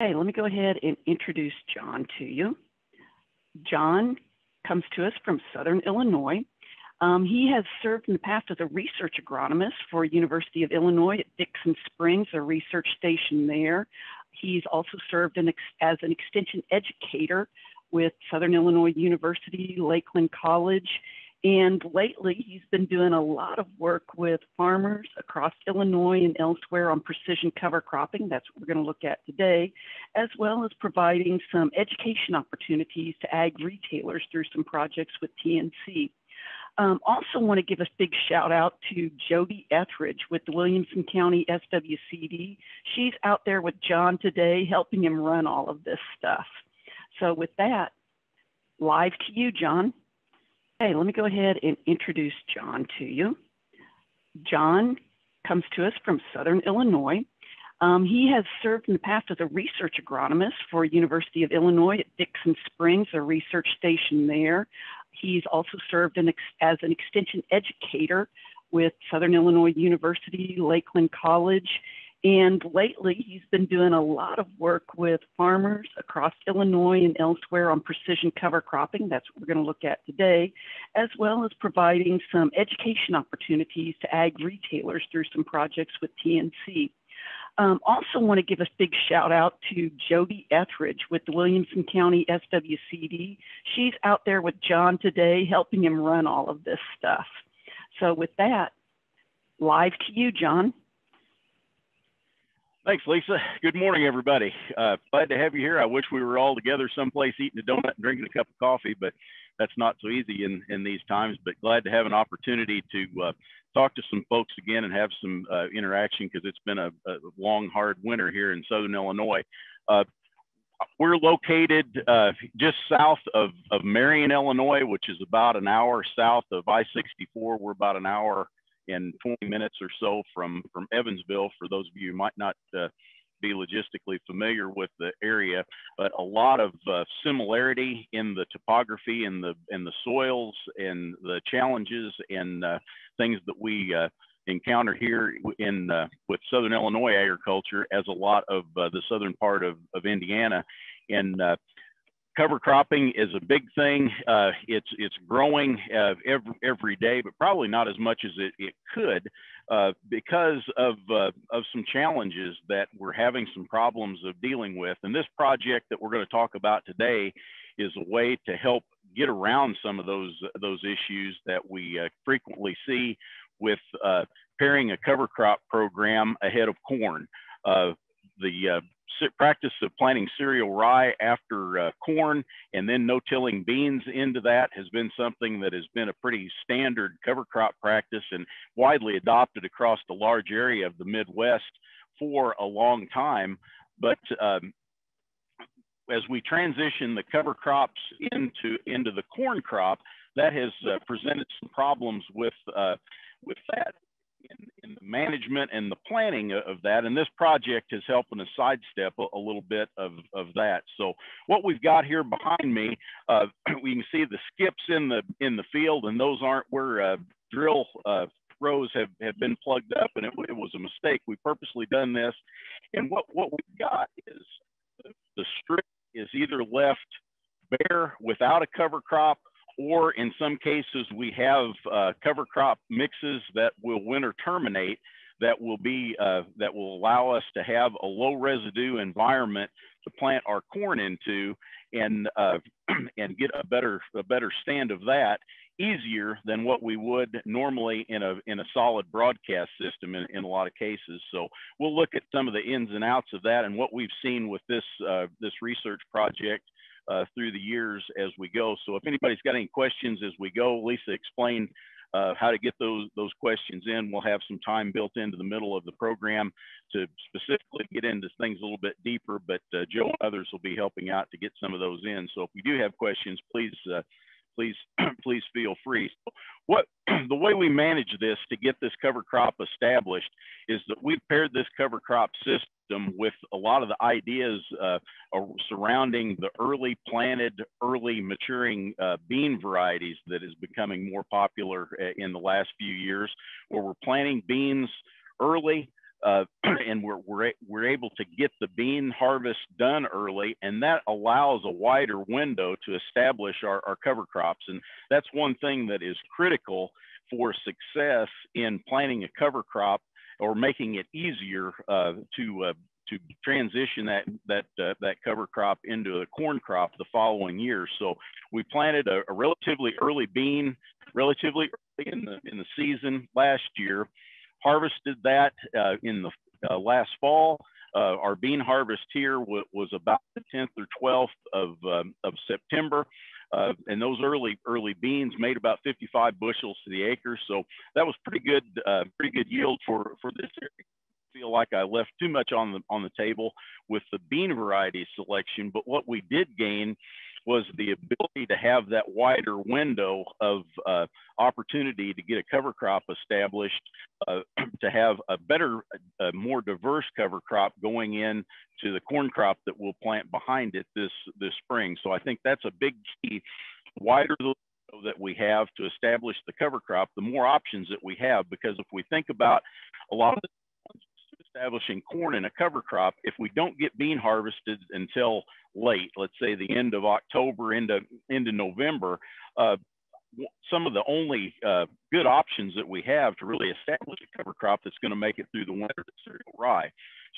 Hey, let me go ahead and introduce John to you. John comes to us from Southern Illinois. Um, he has served in the past as a research agronomist for University of Illinois at Dixon Springs, a research station there. He's also served in, as an extension educator with Southern Illinois University, Lake Land College, and lately, he's been doing a lot of work with farmers across Illinois and elsewhere on precision cover cropping. That's what we're going to look at today, as well as providing some education opportunities to ag retailers through some projects with TNC. Um, also want to give a big shout out to Jody Etheridge with the Williamson County SWCD. She's out there with John today, helping him run all of this stuff. So with that, live to you, John. Hey, let me go ahead and introduce John to you. John comes to us from Southern Illinois. Um, he has served in the past as a research agronomist for University of Illinois at Dixon Springs, a research station there. He's also served in, as an extension educator with Southern Illinois University, Lake Land College, and lately, he's been doing a lot of work with farmers across Illinois and elsewhere on precision cover cropping. That's what we're going to look at today, as well as providing some education opportunities to ag retailers through some projects with TNC. Um, also want to give a big shout out to Jody Etheridge with the Williamson County SWCD. She's out there with John today, helping him run all of this stuff. So with that, live to you, John. Thanks, Lisa. Good morning, everybody. Uh, glad to have you here. I wish we were all together someplace eating a donut and drinking a cup of coffee, but that's not so easy in, in these times. But glad to have an opportunity to uh, talk to some folks again and have some uh, interaction because it's been a, a, long, hard winter here in Southern Illinois. Uh, we're located uh, just south of, of Marion, Illinois, which is about an hour south of I-64. We're about an hour in 20 minutes or so from from Evansville. For those of you who might not uh, be logistically familiar with the area, but a lot of uh, similarity in the topography and the and the soils and the challenges and uh, things that we uh, encounter here in uh, with Southern Illinois agriculture as a lot of uh, the southern part of, of Indiana. And uh, cover cropping is a big thing. Uh, it's it's growing uh, every every day, but probably not as much as it, it could uh, because of uh, of some challenges that we're having some problems of dealing with. And this project that we're going to talk about today is a way to help get around some of those those issues that we uh, frequently see with uh, pairing a cover crop program ahead of corn. the practice of planting cereal rye after uh, corn and then no-tilling beans into that has been something that has been a pretty standard cover crop practice and widely adopted across the large area of the Midwest for a long time. But um, as we transition the cover crops into into the corn crop, that has uh, presented some problems with uh, with that in, in, the management and the planning of that. And this project is helping us sidestep a, a, little bit of, of that. So what we've got here behind me, uh, we can see the skips in the in the field, and those aren't where uh, drill uh, rows have, have been plugged up, and it, it, was a mistake. We purposely done this. And what, what we've got is the strip is either left bare without a cover crop or in some cases we have uh, cover crop mixes that will winter terminate that will be uh, that will allow us to have a low residue environment to plant our corn into and uh, and get a better a better stand of that easier than what we would normally in a in a solid broadcast system in, in a lot of cases. So we'll look at some of the ins and outs of that and what we've seen with this uh, this research project uh, through the years as we go. So if anybody's got any questions as we go, Lisa explained uh, how to get those those questions in. We'll have some time built into the middle of the program to specifically get into things a little bit deeper, but uh, Joe and others will be helping out to get some of those in. So if we do have questions, please uh, please please feel free. What the way we manage this to get this cover crop established is that we've paired this cover crop system with a lot of the ideas uh, surrounding the early planted, early maturing uh, bean varieties that is becoming more popular uh, in the last few years, where we're planting beans early uh, we're, we're, able to get the bean harvest done early, and that allows a wider window to establish our, our cover crops. And that's one thing that is critical for success in planting a cover crop or making it easier uh, to uh, to transition that that uh, that cover crop into a corn crop the following year. So we planted a, a relatively early bean, relatively early in the in the season last year, harvested that uh, in the uh, last fall. Uh, our bean harvest here was about the 10th or 12th of, um, of September. Uh, and those early early beans made about 55 bushels to the acre, so that was pretty good, uh, pretty good yield for for this area. I feel like I left too much on the on the table with the bean variety selection, but what we did gain was the ability to have that wider window of uh, opportunity to get a cover crop established, uh, to have a better, a more diverse cover crop going in to the corn crop that we'll plant behind it this this spring. So I think that's a big key. Wider the that we have to establish the cover crop, the more options that we have. Because if we think about a lot of the establishing corn in a cover crop, if we don't get bean harvested until late, let's say the end of October into into November, uh, some of the only uh, good options that we have to really establish a cover crop that's going to make it through the winter is cereal rye.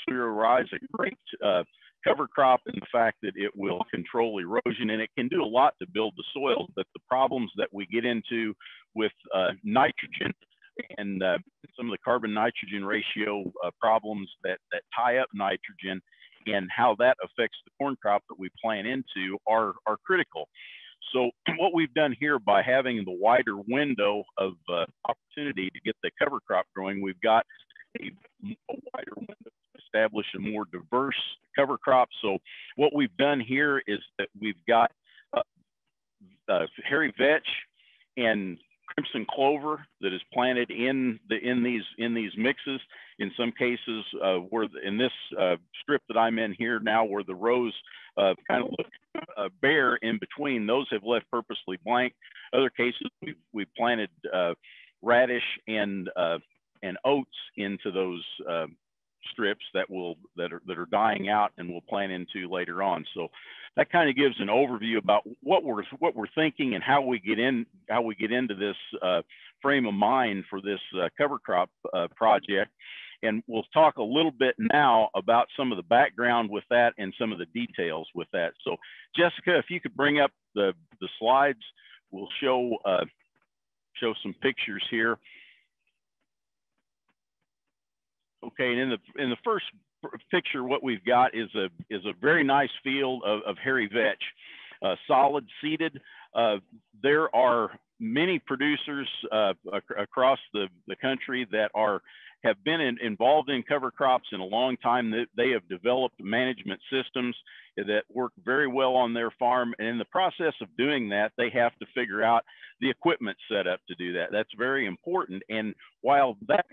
Cereal rye is a great uh, cover crop in the fact that it will control erosion and it can do a lot to build the soil. But the problems that we get into with uh, nitrogen and uh, some of the carbon nitrogen ratio uh, problems that, that tie up nitrogen and how that affects the corn crop that we plant into are, are critical. So what we've done here by having the wider window of uh, opportunity to get the cover crop growing, we've got a, a wider window to establish a more diverse cover crop. So what we've done here is that we've got uh, uh, hairy vetch and crimson clover that is planted in the in these in these mixes. In some cases, uh, where the, in this uh, strip that I'm in here now, where the rows uh, kind of look uh, bare in between, those have left purposely blank. Other cases, we we planted uh, radish and uh, and oats into those strips that will that are that are dying out and we'll plant into later on. So that kind of gives an overview about what we're what we're thinking and how we get in how we get into this uh, frame of mind for this uh, cover crop uh, project. And we'll talk a little bit now about some of the background with that and some of the details with that. So Jessica, if you could bring up the, the slides, we'll show, uh, show some pictures here. Okay, and in the, in the first picture, what we've got is a is a very nice field of, of hairy vetch, uh, solid seeded. Uh, there are many producers uh, ac across the, the country that are have been in, involved in cover crops in a long time. That they have developed management systems that work very well on their farm. And in the process of doing that, they have to figure out the equipment set up to do that. That's very important. And while that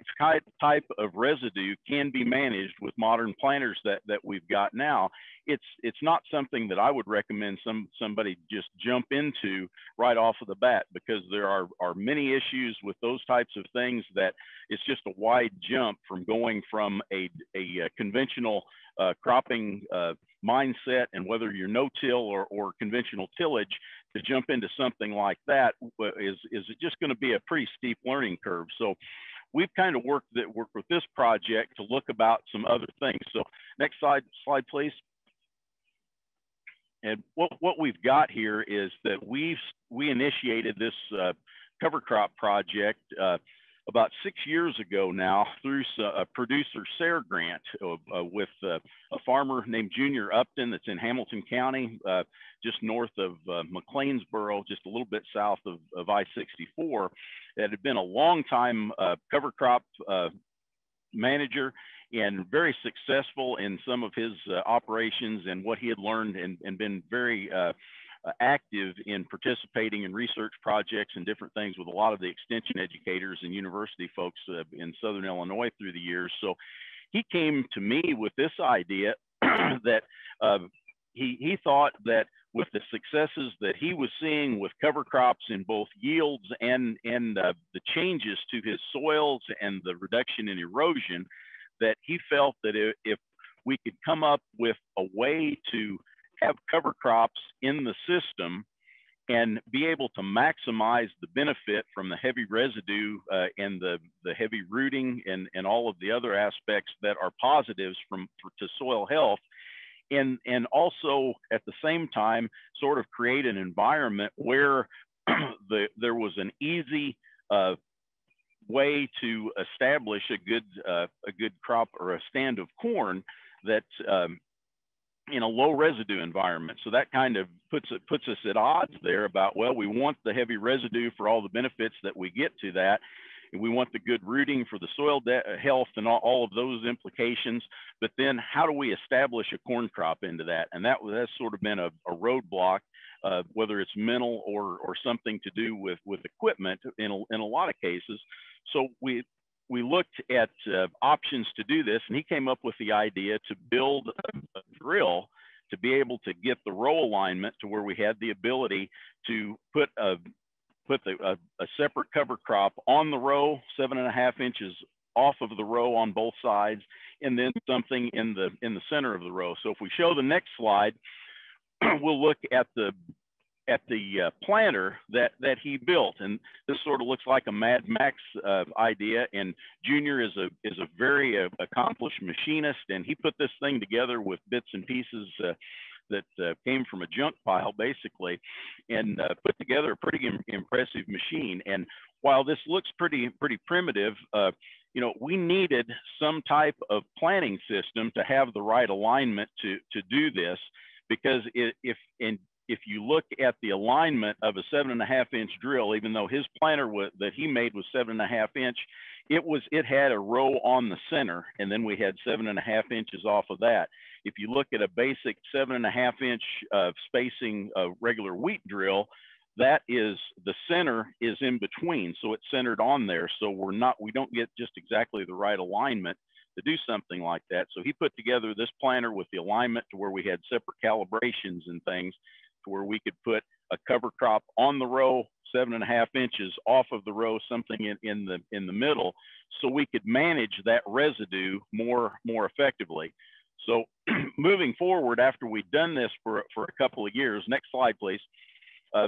type of residue can be managed with modern planters that, that we've got now, it's it's not something that I would recommend some somebody just jump into right off of the bat because there are, are many issues with those types of things that it's just a wide jump from going from a, a, a conventional uh, cropping uh, mindset and whether you're no-till or, or conventional tillage to jump into something like that is, is it just going to be a pretty steep learning curve. So we've kind of worked that worked with this project to look about some other things. So next slide, slide please. And what, what we've got here is that we've we initiated this uh, cover crop project uh, about six years ago now through a producer SARE grant uh, uh, with uh, a farmer named Junior Upton that's in Hamilton County, uh, just north of uh, McLeansboro, just a little bit south of, of I-64, that had been a long time uh, cover crop manager and very successful in some of his operations and what he had learned and, and been very uh, active in participating in research projects and different things with a lot of the extension educators and university folks uh, in Southern Illinois through the years. So he came to me with this idea that uh, he, he thought that with the successes that he was seeing with cover crops in both yields and, and uh, the changes to his soils and the reduction in erosion, that he felt that if we could come up with a way to have cover crops in the system and be able to maximize the benefit from the heavy residue uh, and the, the heavy rooting and, and all of the other aspects that are positives from for, to soil health. And and also at the same time sort of create an environment where the there was an easy uh, way to establish a good uh, a good crop or a stand of corn that um, in a low residue environment. So that kind of puts it puts us at odds there about well, we want the heavy residue for all the benefits that we get to that. And we want the good rooting for the soil health and all, all, of those implications. But then how do we establish a corn crop into that? And that that's sort of been a, a roadblock, uh, whether it's mental or, or something to do with, with equipment in a, in a lot of cases. So we, we looked at uh, options to do this, and he came up with the idea to build a, drill to be able to get the row alignment to where we had the ability to put a put the, a, a, separate cover crop on the row, seven and a half inches off of the row on both sides, and then something in the in the center of the row. So if we show the next slide, we'll look at the at the uh, planter that that he built, and this sort of looks like a Mad Max uh, idea. And Junior is a is a very uh, accomplished machinist, and he put this thing together with bits and pieces uh, that uh, came from a junk pile, basically, and uh, put together a pretty Im impressive machine. And while this looks pretty pretty primitive, you know, we needed some type of planning system to have the right alignment to to do this because if in if you look at the alignment of a seven and a half inch drill, even though his planter was, that he made was seven and a half inch, it was it had a row on the center, and then we had seven and a half inches off of that. If you look at a basic seven and a half inch uh, spacing uh, regular wheat drill, that is the center is in between, so it's centered on there. So we're not we don't get just exactly the right alignment to do something like that. So he put together this planter with the alignment to where we had separate calibrations and things where we could put a cover crop on the row, seven and a half inches off of the row, something in, in the in the middle, so we could manage that residue more more effectively. So moving forward, after we've done this for, for a couple of years, next slide, please. Uh,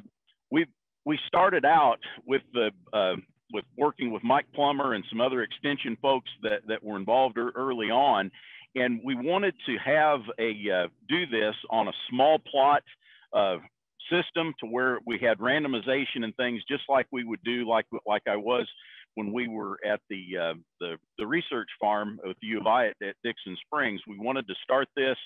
we we started out with the uh, with working with Mike Plummer and some other extension folks that, that were involved early on. And we wanted to have a uh, do this on a small plot uh, system to where we had randomization and things just like we would do like like I was when we were at the uh, the, the research farm with U of I at, at Dixon Springs. We wanted to start this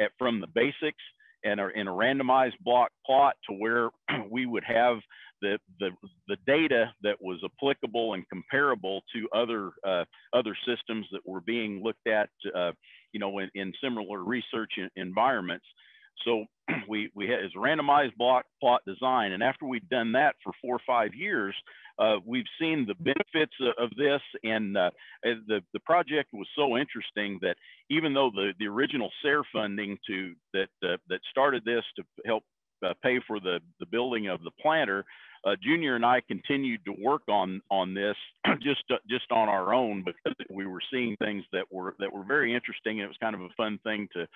at, from the basics and are in a randomized block plot to where we would have the, the, the data that was applicable and comparable to other uh, other systems that were being looked at, uh, you know, in, in similar research environments. So we, we had a randomized block plot design. And after we'd done that for four or five years, uh, we've seen the benefits of, this. And uh, the, the project was so interesting that even though the, the original SARE funding to that, uh, that started this to help uh, pay for the, the building of the planter, uh, Junior and I continued to work on on this just just on our own because we were seeing things that were that were very interesting. And it was kind of a fun thing to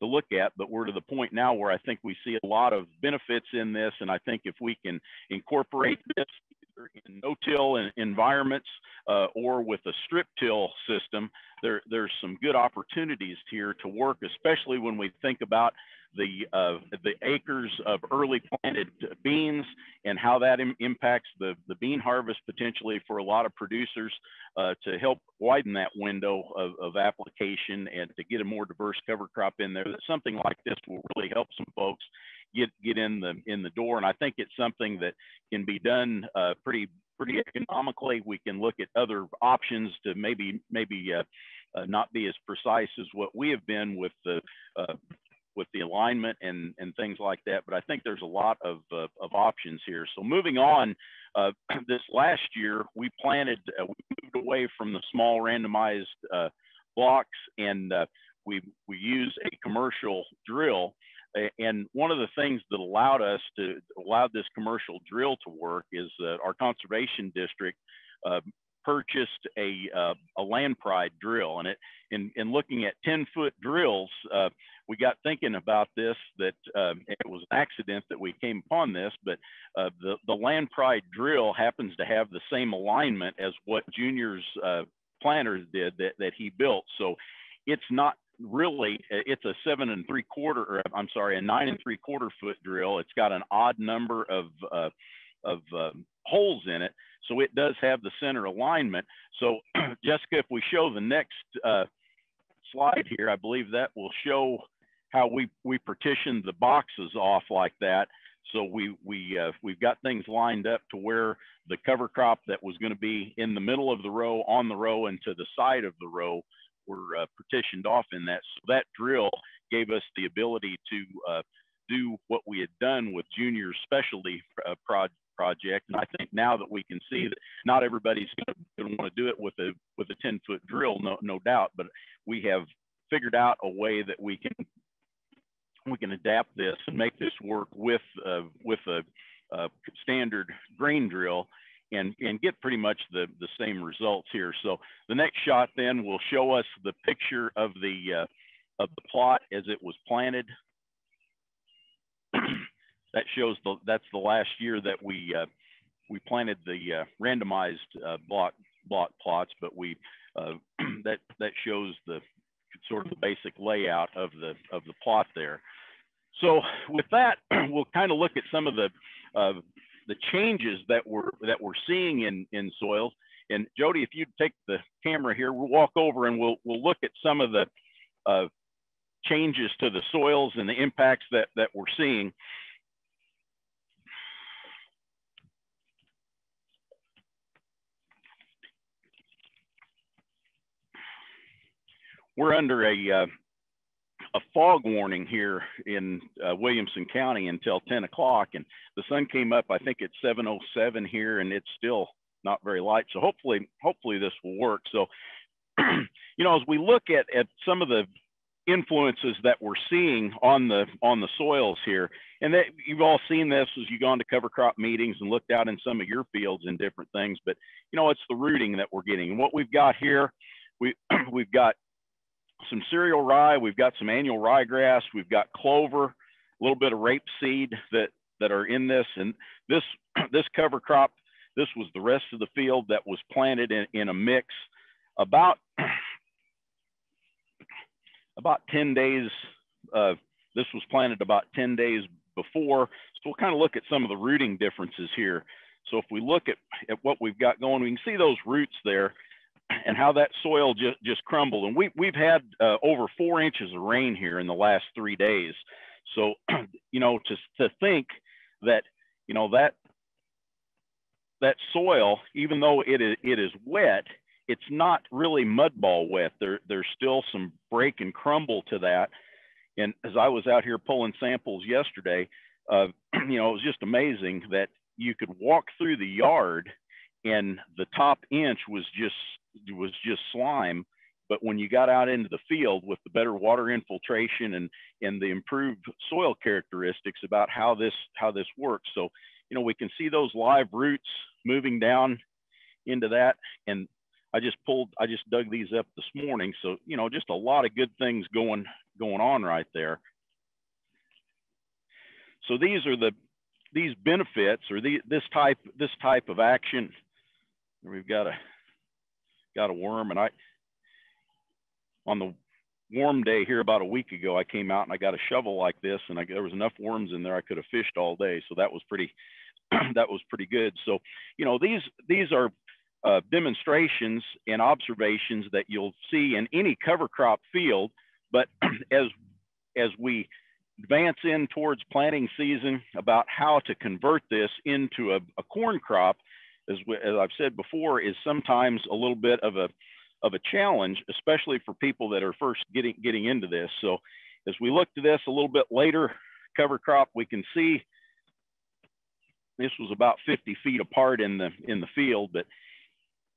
to look at, but we're to the point now where I think we see a lot of benefits in this. And I think if we can incorporate this in no-till environments uh, or with a strip-till system, there, there's some good opportunities here to work, especially when we think about the uh, the acres of early planted beans and how that Im impacts the the bean harvest potentially for a lot of producers uh, to help widen that window of, of application and to get a more diverse cover crop in there. That something like this will really help some folks get get in the in the door. And I think it's something that can be done uh, pretty pretty economically. We can look at other options to maybe maybe uh, uh, not be as precise as what we have been with the uh, with the alignment and, and things like that. But I think there's a lot of, uh, of options here. So moving on, uh, this last year, we planted, we moved away from the small randomized blocks and we, we use a commercial drill. And one of the things that allowed us to allowed this commercial drill to work is that our conservation district uh, purchased a, uh, a Land Pride drill and it, in, in looking at 10 foot drills, uh, we got thinking about this, that um, it was an accident that we came upon this, but uh, the, the Land Pride drill happens to have the same alignment as what Junior's uh, planters did that, that he built. So it's not really, it's a seven and three quarter, or I'm sorry, a nine and three quarter foot drill. It's got an odd number of, uh, of um, holes in it. So it does have the center alignment. So Jessica, if we show the next uh, slide here, I believe that will show how we, we partitioned the boxes off like that. So we, we, uh, we've got things lined up to where the cover crop that was gonna be in the middle of the row, on the row, and to the side of the row were uh, partitioned off in that. So that drill gave us the ability to uh, do what we had done with Junior's specialty uh, pro project. And I think now that we can see that not everybody's going to want to do it with a with a 10 foot drill, no no doubt, but we have figured out a way that we can we can adapt this and make this work with uh, with a, a, standard grain drill and and get pretty much the the same results here. So the next shot then will show us the picture of the uh, of the plot as it was planted that shows the that's the last year that we uh, we planted the uh, randomized uh, block block plots, but we uh, that that shows the sort of the basic layout of the of the plot there. So with that, we'll kind of look at some of the uh, the changes that we're that we're seeing in in soils. And Jody, if you'd take the camera here, we'll walk over and we'll we'll look at some of the uh, changes to the soils and the impacts that that we're seeing. we're under a uh, a fog warning here in uh, Williamson County until 10 o'clock, and the sun came up I think it's 7:07 here, and it's still not very light. So hopefully, hopefully this will work. So, you know, as we look at at some of the influences that we're seeing on the on the soils here, and that you've all seen this as you've gone to cover crop meetings and looked out in some of your fields and different things. But you know, it's the rooting that we're getting. And what we've got here, we we've got some cereal rye. We've got some annual ryegrass. We've got clover, a little bit of rapeseed that that are in this. And this this cover crop, this was the rest of the field that was planted in, in a mix. About about 10 days. Uh, this was planted about 10 days before. So we'll kind of look at some of the rooting differences here. So if we look at, at what we've got going, we can see those roots there and how that soil just, just crumbled. And we, we've had uh, over four inches of rain here in the last three days. So, you know, to, to think that, you know, that, that soil, even though it is, it is wet, it's not really mudball wet. There, there's still some break and crumble to that. And as I was out here pulling samples yesterday, uh, you know, it was just amazing that you could walk through the yard and the top inch was just was just slime. But when you got out into the field with the better water infiltration and and the improved soil characteristics about how this how this works, so you know we can see those live roots moving down into that. And I just pulled I just dug these up this morning, so you know just a lot of good things going going on right there. So these are the these benefits or the, this type this type of action. We've got a got a worm. And I, on the warm day here about a week ago, I came out and I got a shovel like this, and I, there was enough worms in there I could have fished all day. So that was pretty, that was pretty good. So, you know, these these are uh, demonstrations and observations that you'll see in any cover crop field. But as as we advance in towards planting season about how to convert this into a, a corn crop, as, we, as I've said before, is sometimes a little bit of a of a challenge, especially for people that are first getting getting into this. So as we look to this a little bit later, cover crop, we can see this was about 50 feet apart in the in the field, but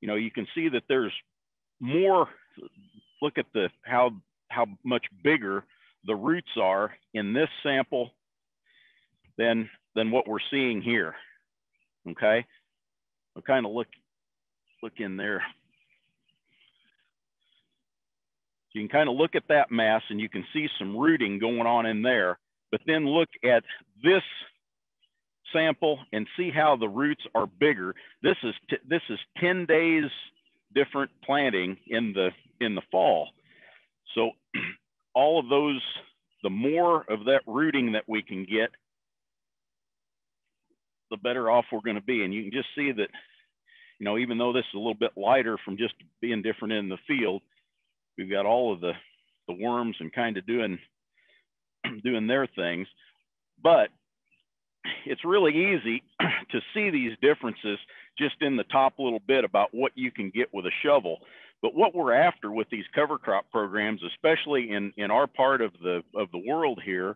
you know you can see that there's more. Look at the how how much bigger the roots are in this sample than than what we're seeing here. Okay, I'll kind of look look in there. You can kind of look at that mass and you can see some rooting going on in there, but then look at this sample and see how the roots are bigger. This is, this is 10 days different planting in the, in the fall. So all of those, the more of that rooting that we can get, the better off we're going to be. And you can just see that, you know, even though this is a little bit lighter from just being different in the field, we've got all of the, the worms and kind of doing, doing their things. But it's really easy to see these differences just in the top little bit about what you can get with a shovel. But what we're after with these cover crop programs, especially in, in our part of the, of the world here,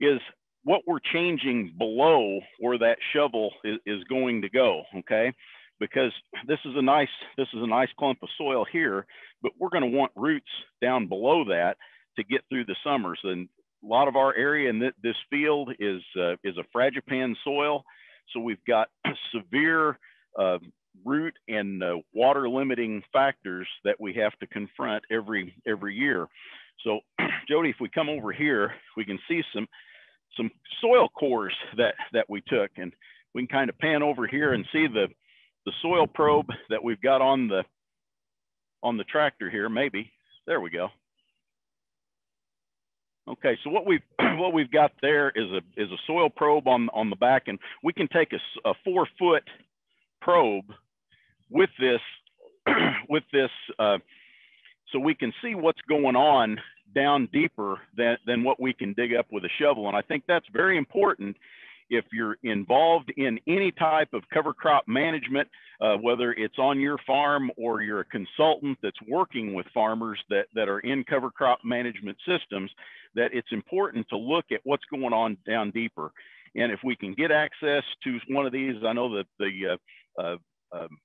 is what we're changing below where that shovel is, is going to go, okay? Because this is a nice, this is a nice clump of soil here, but we're gonna want roots down below that to get through the summers. And a lot of our area in th this field is, uh, is a fragipan soil. So we've got severe uh, root and uh, water limiting factors that we have to confront every, every year. So Jody, if we come over here, we can see some, some soil cores that, that we took. And we can kind of pan over here and see the, the soil probe that we've got on the, on the tractor here, maybe. There we go. Okay, so what we've what we've got there is a is a soil probe on on the back, and we can take a, a four foot probe with this with this, uh, so we can see what's going on down deeper than, than what we can dig up with a shovel. And I think that's very important if you're involved in any type of cover crop management, uh, whether it's on your farm or you're a consultant that's working with farmers that, that are in cover crop management systems, that it's important to look at what's going on down deeper. And if we can get access to one of these, I know that the uh, uh, um,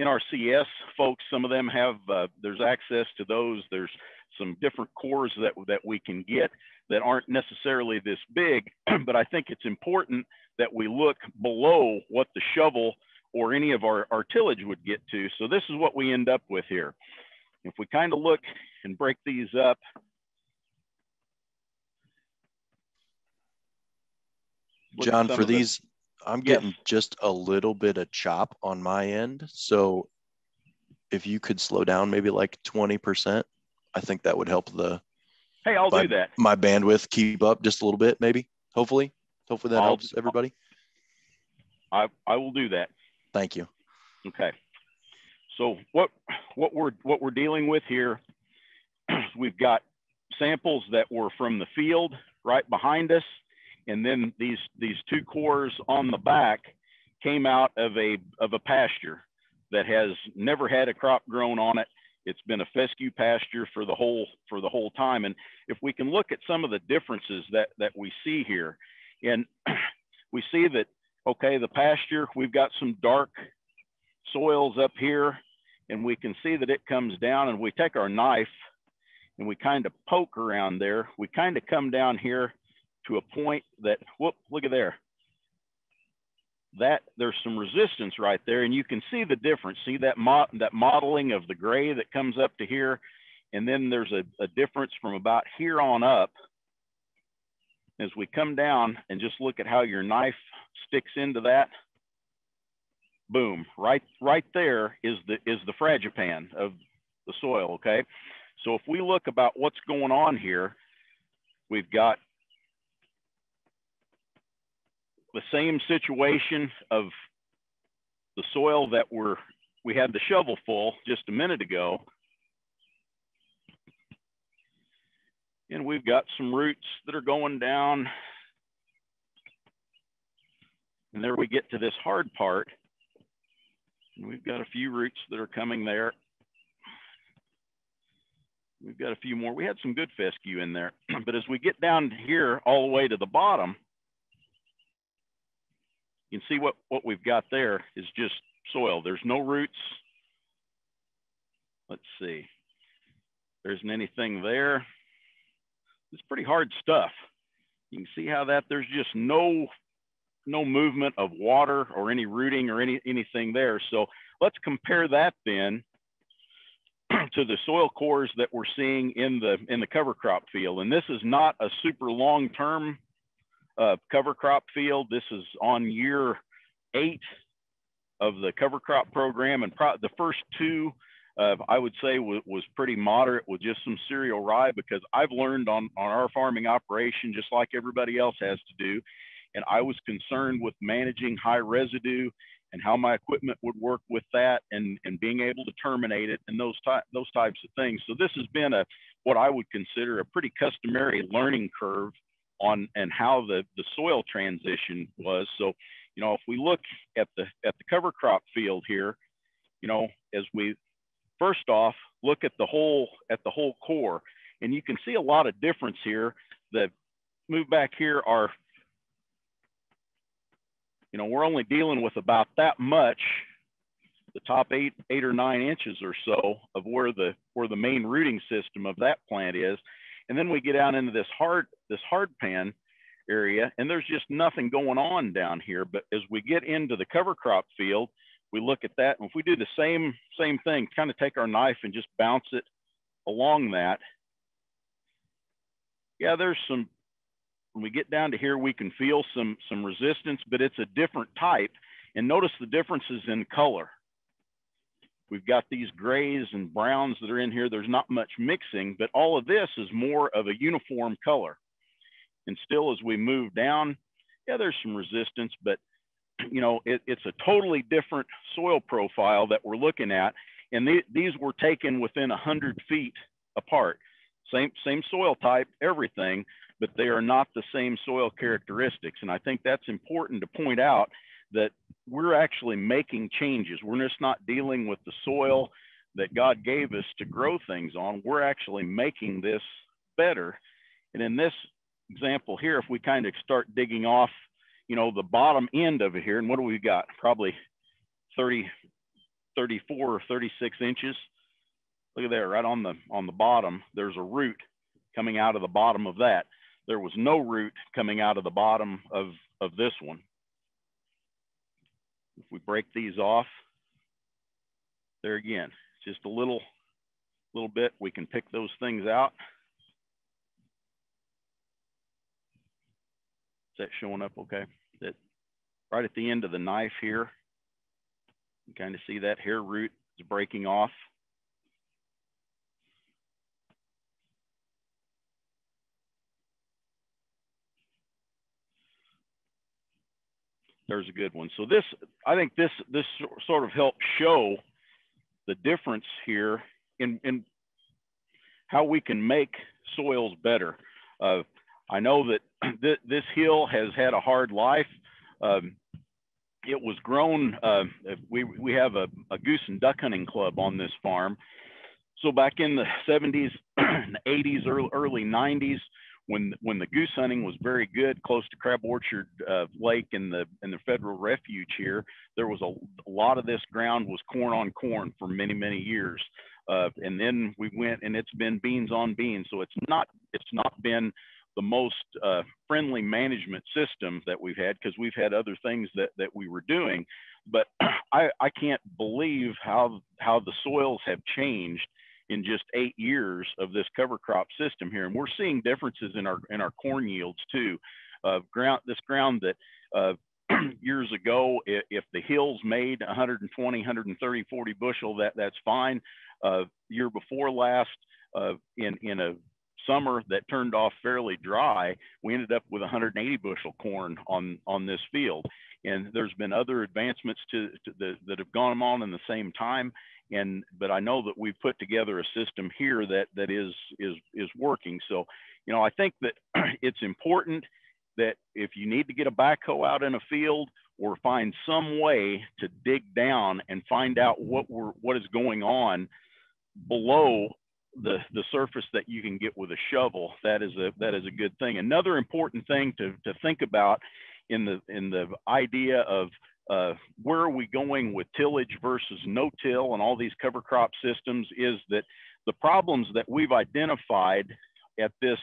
NRCS folks, some of them have, uh, there's access to those. There's some different cores that, that we can get that aren't necessarily this big, but I think it's important that we look below what the shovel or any of our, our tillage would get to. So this is what we end up with here. If we kind of look and break these up, John, for these, I'm Yes. getting just a little bit of chop on my end. So if you could slow down maybe like 20%, I think that would help the hey, I'll Bye. do that. my bandwidth keep up just a little bit, maybe. Hopefully. Hopefully that I'll- helps everybody. I, I will do that. Thank you. Okay. So what what we're what we're dealing with here, we've got samples that were from the field right behind us, and then these these two cores on the back came out of a of a pasture that has never had a crop grown on it. It's been a fescue pasture for the whole for the whole time. And if we can look at some of the differences that that we see here, and we see that okay, the pasture we've got some dark soils up here and we can see that it comes down and we take our knife and we kind of poke around there. We kind of come down here to a point that, whoop, look at there. That there's some resistance right there and you can see the difference. See that, mo that mottling of the gray that comes up to here. And then there's a, a difference from about here on up as we come down and just look at how your knife sticks into that boom right right there is the is the fragipan of the soil okay so if we look about what's going on here we've got the same situation of the soil that we're we had the shovel full just a minute ago and we've got some roots that are going down and there we get to this hard part and we've got a few roots that are coming there. We've got a few more. We had some good fescue in there, but as we get down here all the way to the bottom, you can see what, what we've got there is just soil. There's no roots. Let's see. There isn't anything there. It's pretty hard stuff. You can see how that there's just no no movement of water or any rooting or any anything there. So let's compare that then to the soil cores that we're seeing in the in the cover crop field. And this is not a super long term uh, cover crop field. This is on year eight of the cover crop program, and the first two uh, I would say was pretty moderate with just some cereal rye because I've learned on, on our farming operation, just like everybody else has to do. And I was concerned with managing high residue and how my equipment would work with that and, and being able to terminate it and those, ty- those types of things. So this has been a, what I would consider a pretty customary learning curve on and how the, the soil transition was. So, you know, if we look at the, at the cover crop field here, you know, as we first off, look at the whole at the whole core, and you can see a lot of difference here. The move back here are, you know, we're only dealing with about that much, the top eight eight or nine inches or so of where the where the main rooting system of that plant is, and then we get down into this hard this hard pan area, and there's just nothing going on down here. But as we get into the cover crop field, we look at that. And if we do the same same thing kind of take our knife and just bounce it along that. Yeah there's some when we get down to here we can feel some some resistance but it's a different type. And notice the differences in color we've got these grays and browns that are in here there's not much mixing but all of this is more of a uniform color and still as we move down yeah there's some resistance but you know, it, it's a totally different soil profile that we're looking at. And the, these were taken within 100 feet apart. Same, same soil type, everything, but they are not the same soil characteristics. And I think that's important to point out that we're actually making changes. We're just not dealing with the soil that God gave us to grow things on. We're actually making this better. And in this example here, if we kind of start digging off you know, the bottom end of it here. And what do we got? Probably 30, 34 or 36 inches. Look at there, right on the on the bottom, there's a root coming out of the bottom of that. There was no root coming out of the bottom of, of this one. If we break these off, there again, just a little, little bit, we can pick those things out. Is that showing up okay? That right at the end of the knife here, you kind of see that hair root is breaking off. There's a good one. So this, I think this this sort of helps show the difference here in, in how we can make soils better. Uh, I know that th this hill has had a hard life. Um, it was grown, uh, we, we have a, a, goose and duck hunting club on this farm. So back in the 70s, 80s, early, early 90s, when when the goose hunting was very good close to Crab Orchard uh, Lake and the and the federal refuge here, there was a, a, lot of this ground was corn on corn for many many years, uh, and then we went and it's been beans on beans. So it's not it's not been the most uh, friendly management system that we've had because we've had other things that, that we were doing. But I, I can't believe how, how the soils have changed in just eight years of this cover crop system here. And we're seeing differences in our, in our corn yields too. Uh, ground, this ground that uh, years ago, if, if, the hills made 120, 130, 40 bushel, that, that's fine. Uh, year before last, uh, in, in a summer that turned off fairly dry, we ended up with 180 bushel corn on, on this field. And there's been other advancements to, to the, that have gone on in the same time. And, but I know that we've put together a system here that, that is, is, is working. So, you know, I think that it's important that if you need to get a backhoe out in a field or find some way to dig down and find out what we're, what is going on below the the surface that you can get with a shovel that is a that is a good thing another important thing to to think about in the in the idea of uh, where are we going with tillage versus no till and all these cover crop systems is that the problems that we've identified at this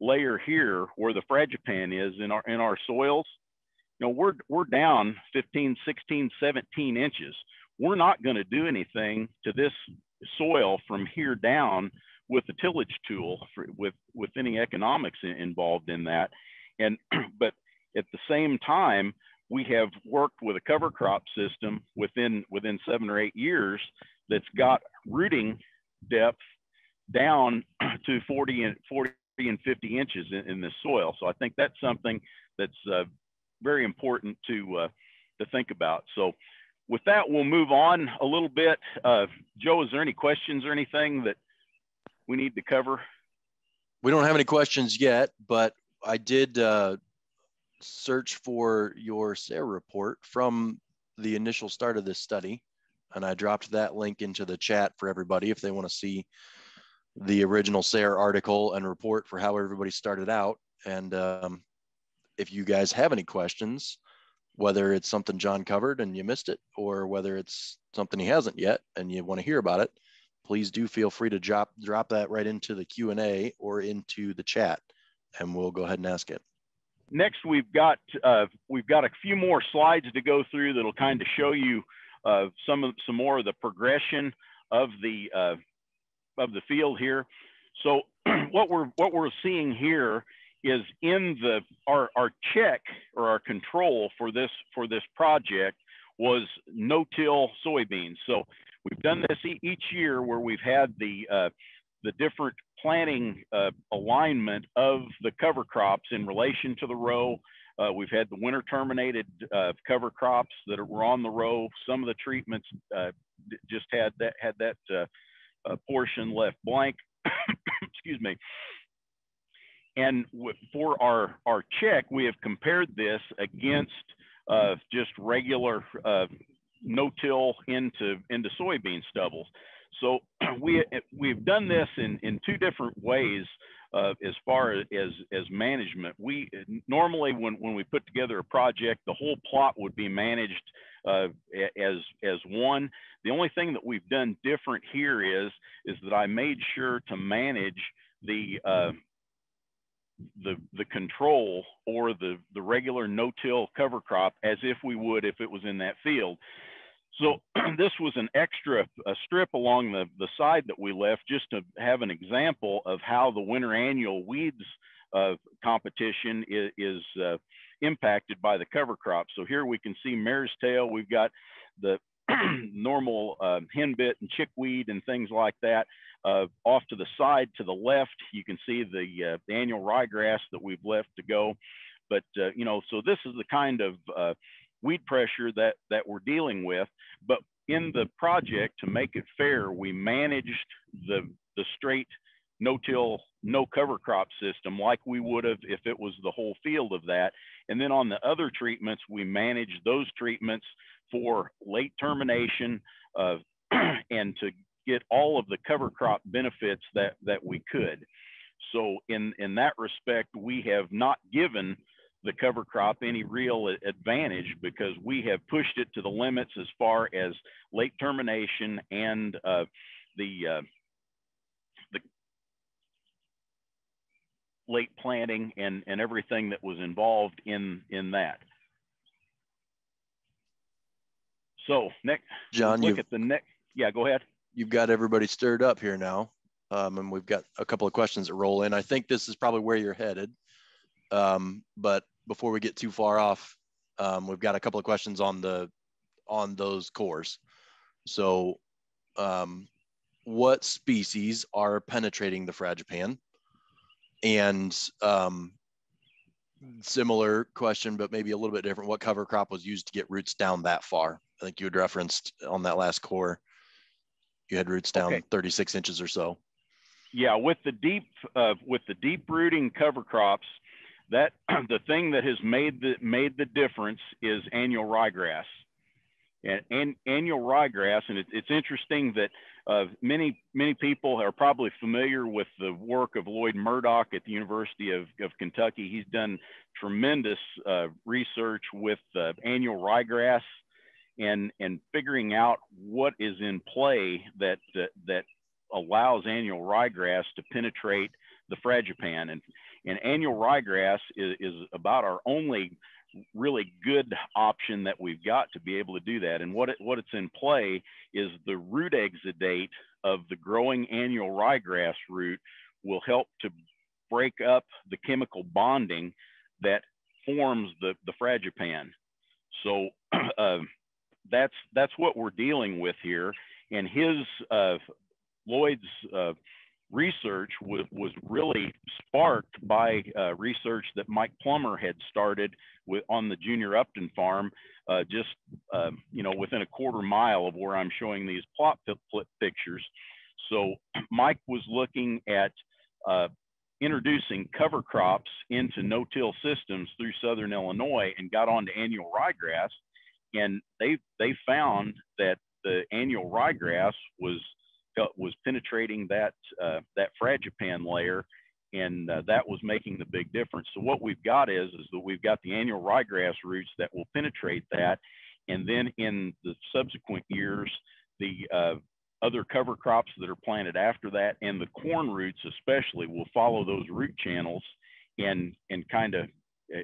layer here where the fragipan is in our in our soils you know, we're, we're down 15, 16, 17 inches. We're not going to do anything to this soil from here down with the tillage tool for, with, with any economics in, involved in that. And, but at the same time, we have worked with a cover crop system within, within seven or eight years that's got rooting depth down to 40 and 40 and 50 inches in, in this soil. So I think that's something that's uh, very important to uh, to think about. So with that, we'll move on a little bit. Uh, Joe, is there any questions or anything that we need to cover? We don't have any questions yet, but I did uh, search for your SARE report from the initial start of this study, and I dropped that link into the chat for everybody if they want to see the original SARE article and report for how everybody started out. And um, if you guys have any questions, whether it's something John covered and you missed it, or whether it's something he hasn't yet and you want to hear about it, please do feel free to drop drop that right into the Q and A or into the chat, and we'll go ahead and ask it. Next, we've got uh, we've got a few more slides to go through that'll kind of show you uh, some of some more of the progression of the uh, of the field here. So what we're what we're seeing here is in the our, our check or our control for this for this project was no-till soybeans. So we've done this e each year where we've had the uh, the different planting uh, alignment of the cover crops in relation to the row. Uh, we've had the winter terminated uh, cover crops that were on the row. Some of the treatments uh, just had that had that uh, portion left blank. Excuse me. And for our, our check, we have compared this against uh, just regular uh, no-till into, into soybean stubbles. So we, we've done this in, in two different ways uh, as far as, as management. We normally, when, when we put together a project, the whole plot would be managed uh, as, as one. The only thing that we've done different here is, is that I made sure to manage the, uh, the the control or the the regular no-till cover crop as if we would if it was in that field. So this was an extra a strip along the, the side that we left just to have an example of how the winter annual weeds uh, competition is, is uh, impacted by the cover crop. So here we can see mare's tail. We've got the normal uh, henbit and chickweed and things like that. Uh, off to the side to the left, you can see the, uh, the annual ryegrass that we've left to go. But, uh, you know, so this is the kind of uh, weed pressure that, that we're dealing with. But in the project, to make it fair, we managed the, the straight no-till, no cover crop system like we would have if it was the whole field of that. And then on the other treatments, we managed those treatments for late termination uh, and to get all of the cover crop benefits that, that we could. So in, in that respect, we have not given the cover crop any real advantage because we have pushed it to the limits as far as late termination and uh, the, uh, the late planting and, and everything that was involved in, in that. So next, John, look at the next. Yeah, go ahead you've got everybody stirred up here now. Um, and we've got a couple of questions that roll in. I think this is probably where you're headed. Um, but before we get too far off, um, we've got a couple of questions on the on those cores. So, um, what species are penetrating the fragipan? And um, similar question, but maybe a little bit different. What cover crop was used to get roots down that far? I think you had referenced on that last core you had roots down okay. 36 inches or so. Yeah, with the deep uh, with the deep rooting cover crops, that the thing that has made the made the difference is annual ryegrass. And, and annual ryegrass, and it, it's interesting that uh, many many people are probably familiar with the work of Lloyd Murdock at the University of, of Kentucky. He's done tremendous uh, research with uh, annual ryegrass and and figuring out what is in play that that, that allows annual ryegrass to penetrate the fragipan and and annual ryegrass is, is about our only really good option that we've got to be able to do that. And what it, what it's in play is the root exudate of the growing annual ryegrass root will help to break up the chemical bonding that forms the, the fragipan. So uh, that's that's what we're dealing with here. And his uh, Lloyd's uh, research was, was really sparked by uh, research that Mike Plummer had started with on the Junior Upton farm, uh, just uh, you know within a quarter mile of where I'm showing these plot flip pictures. So Mike was looking at uh, introducing cover crops into no-till systems through southern Illinois and got onto annual ryegrass, and they they found that the annual ryegrass was was penetrating that uh, that fragipan layer, and uh, that was making the big difference. So what we've got is is that we've got the annual ryegrass roots that will penetrate that, and then in the subsequent years, the uh, other cover crops that are planted after that and the corn roots especially will follow those root channels and and kind of uh,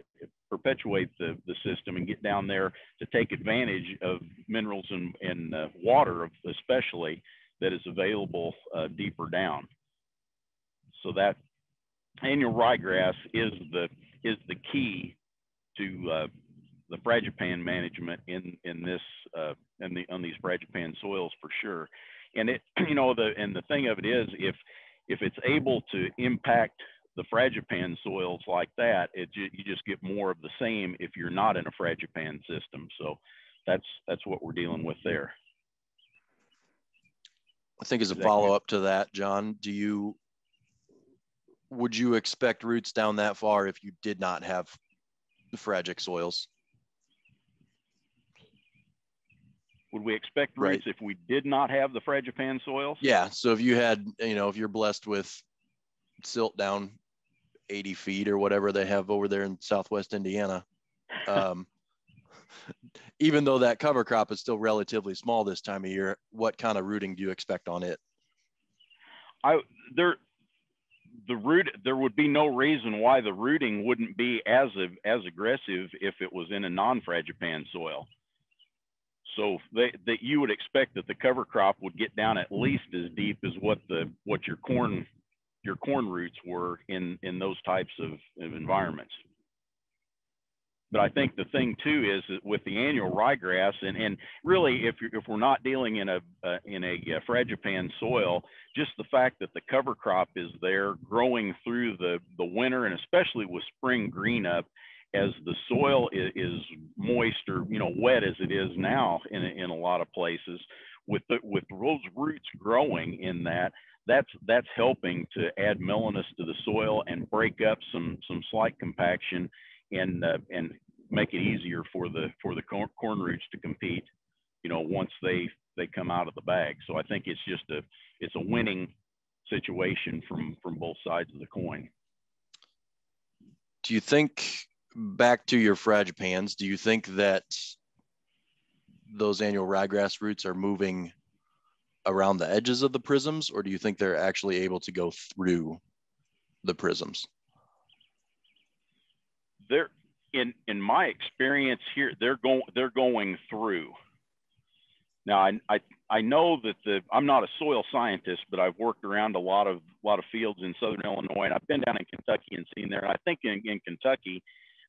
perpetuate the, the system and get down there to take advantage of minerals and, and uh, water especially that is available uh, deeper down. So that annual ryegrass is the is the key to uh, the fragipan management in in this uh, in the on these fragipan soils for sure. And it you know the and the thing of it is if if it's able to impact the fragipan soils like that, it ju you just get more of the same if you're not in a fragipan system. So that's that's what we're dealing with there. I think as a follow up to that, John, do you would you expect roots down that far if you did not have the fragic soils? Would we expect roots right. if we did not have the fragipan soils? Yeah. So if you had, you know, if you're blessed with silt down 80 feet or whatever they have over there in Southwest Indiana, um, even though that cover crop is still relatively small this time of year, what kind of rooting do you expect on it? I there the root there would be no reason why the rooting wouldn't be as as aggressive if it was in a non-fragipan soil. So that you would expect that the cover crop would get down at least as deep as what the what your corn your corn roots were in in those types of, of environments. But I think the thing too is that with the annual ryegrass, and, and really, if if we're not dealing in a uh, in a uh, fragipan soil, just the fact that the cover crop is there growing through the the winter, and especially with spring green up, as the soil is, is moist or you know wet as it is now in in a lot of places, with the with those roots growing in that, that's that's helping to add mellowness to the soil and break up some some slight compaction and uh, and make it easier for the for the corn, roots to compete. You know, once they they come out of the bag. So I think it's just a it's a winning situation from from both sides of the coin. Do you think back to your fragipans? Do you think that those annual ryegrass roots are moving around the edges of the prisms, or do you think they're actually able to go through the prisms? They're in in my experience here, they're going they're going through. Now I, I I know that the I'm not a soil scientist, but I've worked around a lot of a lot of fields in southern Illinois, and I've been down in Kentucky and seen there. And I think in, in Kentucky,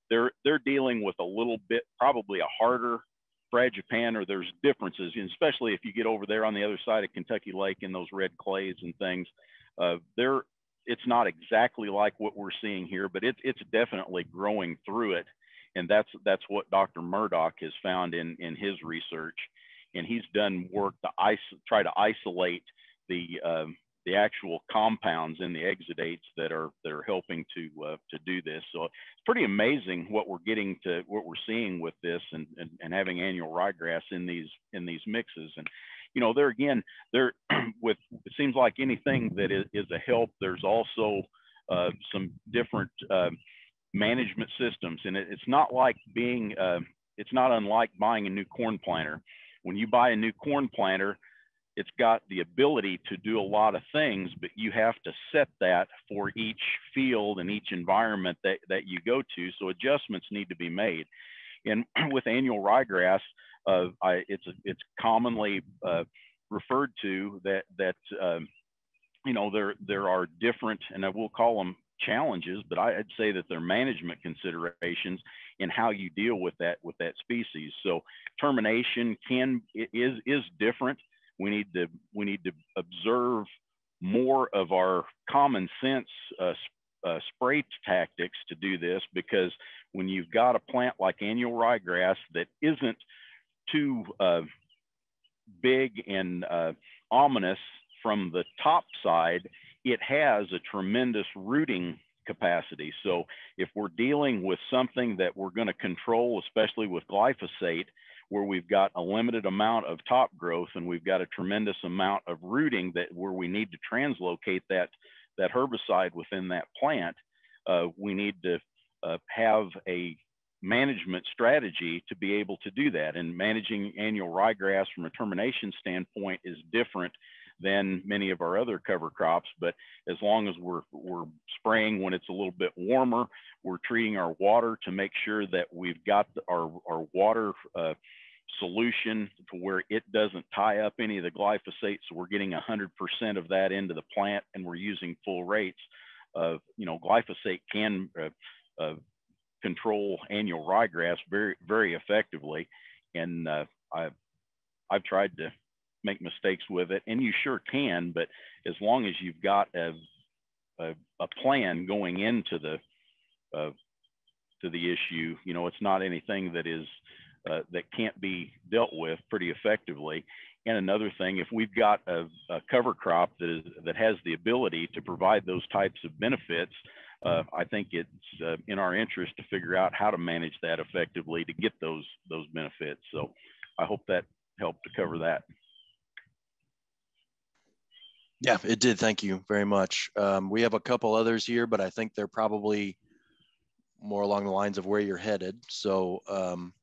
they're they're dealing with a little bit probably a harder fragipan, or there's differences, especially if you get over there on the other side of Kentucky Lake in those red clays and things. Uh, they're it's not exactly like what we're seeing here, but it's it's definitely growing through it, and that's that's what Dr. Murdock has found in in his research, and he's done work to is- try to isolate the um, the actual compounds in the exudates that are that are helping to uh, to do this. So it's pretty amazing what we're getting to what we're seeing with this and, and, and having annual ryegrass in these in these mixes. And you know, there again, there with it seems like anything that is, is a help. There's also uh, some different uh, management systems, and it, it's not like being. Uh, it's not unlike buying a new corn planter. When you buy a new corn planter, it's got the ability to do a lot of things, but you have to set that for each field and each environment that, that you go to. So adjustments need to be made. And with annual ryegrass, uh, I, it's, it's commonly uh, referred to that, that um, you know, there, there are different, and I will call them challenges, but I'd say that they're management considerations in how you deal with that with that species. So termination can is is different. We need to we need to observe more of our common sense uh, uh, spray tactics to do this because when you've got a plant like annual ryegrass that isn't too uh, big and uh, ominous from the top side, it has a tremendous rooting capacity. So if we're dealing with something that we're going to control, especially with glyphosate, where we've got a limited amount of top growth and we've got a tremendous amount of rooting that where we need to translocate that that herbicide within that plant, uh, we need to uh, have a management strategy to be able to do that. And managing annual ryegrass from a termination standpoint is different than many of our other cover crops. But as long as we're, we're spraying when it's a little bit warmer, we're treating our water to make sure that we've got our, our water uh, solution to where it doesn't tie up any of the glyphosate. So we're getting 100% of that into the plant and we're using full rates of, you know, glyphosate can uh, uh, control annual ryegrass very, very effectively. And uh, I've, I've tried to make mistakes with it, and you sure can. But as long as you've got a a, a plan going into the uh, to the issue, you know, it's not anything that is uh, that can't be dealt with pretty effectively. And another thing, if we've got a, a cover crop that is that has the ability to provide those types of benefits, uh, I think it's uh, in our interest to figure out how to manage that effectively to get those those benefits. So I hope that helped to cover that. Yeah, it did. Thank you very much. Um, we have a couple others here, but I think they're probably more along the lines of where you're headed. So um,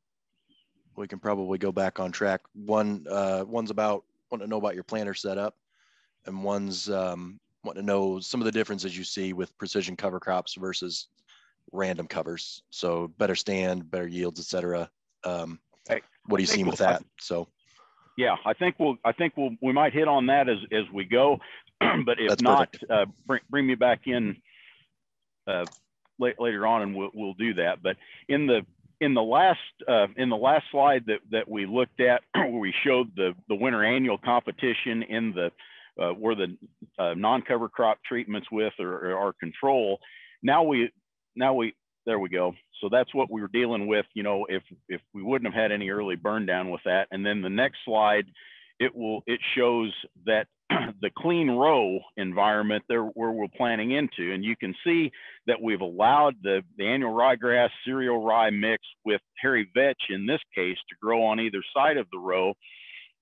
we can probably go back on track. One, uh, one's about want to know about your planter setup, and one's um, want to know some of the differences you see with precision cover crops versus random covers. So better stand, better yields, etc. Um, hey, what do you see with that? So yeah, I think we'll I think we'll we might hit on that as as we go, but if That's not, uh, bring bring me back in uh, late, later on, and we'll we'll do that. But in the in the last uh, in the last slide that that we looked at, where we showed the the winter annual competition in the uh, where the uh, non-cover crop treatments with or, or our control. Now we now we there we go. So that's what we were dealing with, you know, if, if we wouldn't have had any early burn down with that. And then the next slide, it will, it shows that the clean row environment there where we're planting into. And you can see that we've allowed the, the annual ryegrass cereal rye mix with hairy vetch in this case to grow on either side of the row.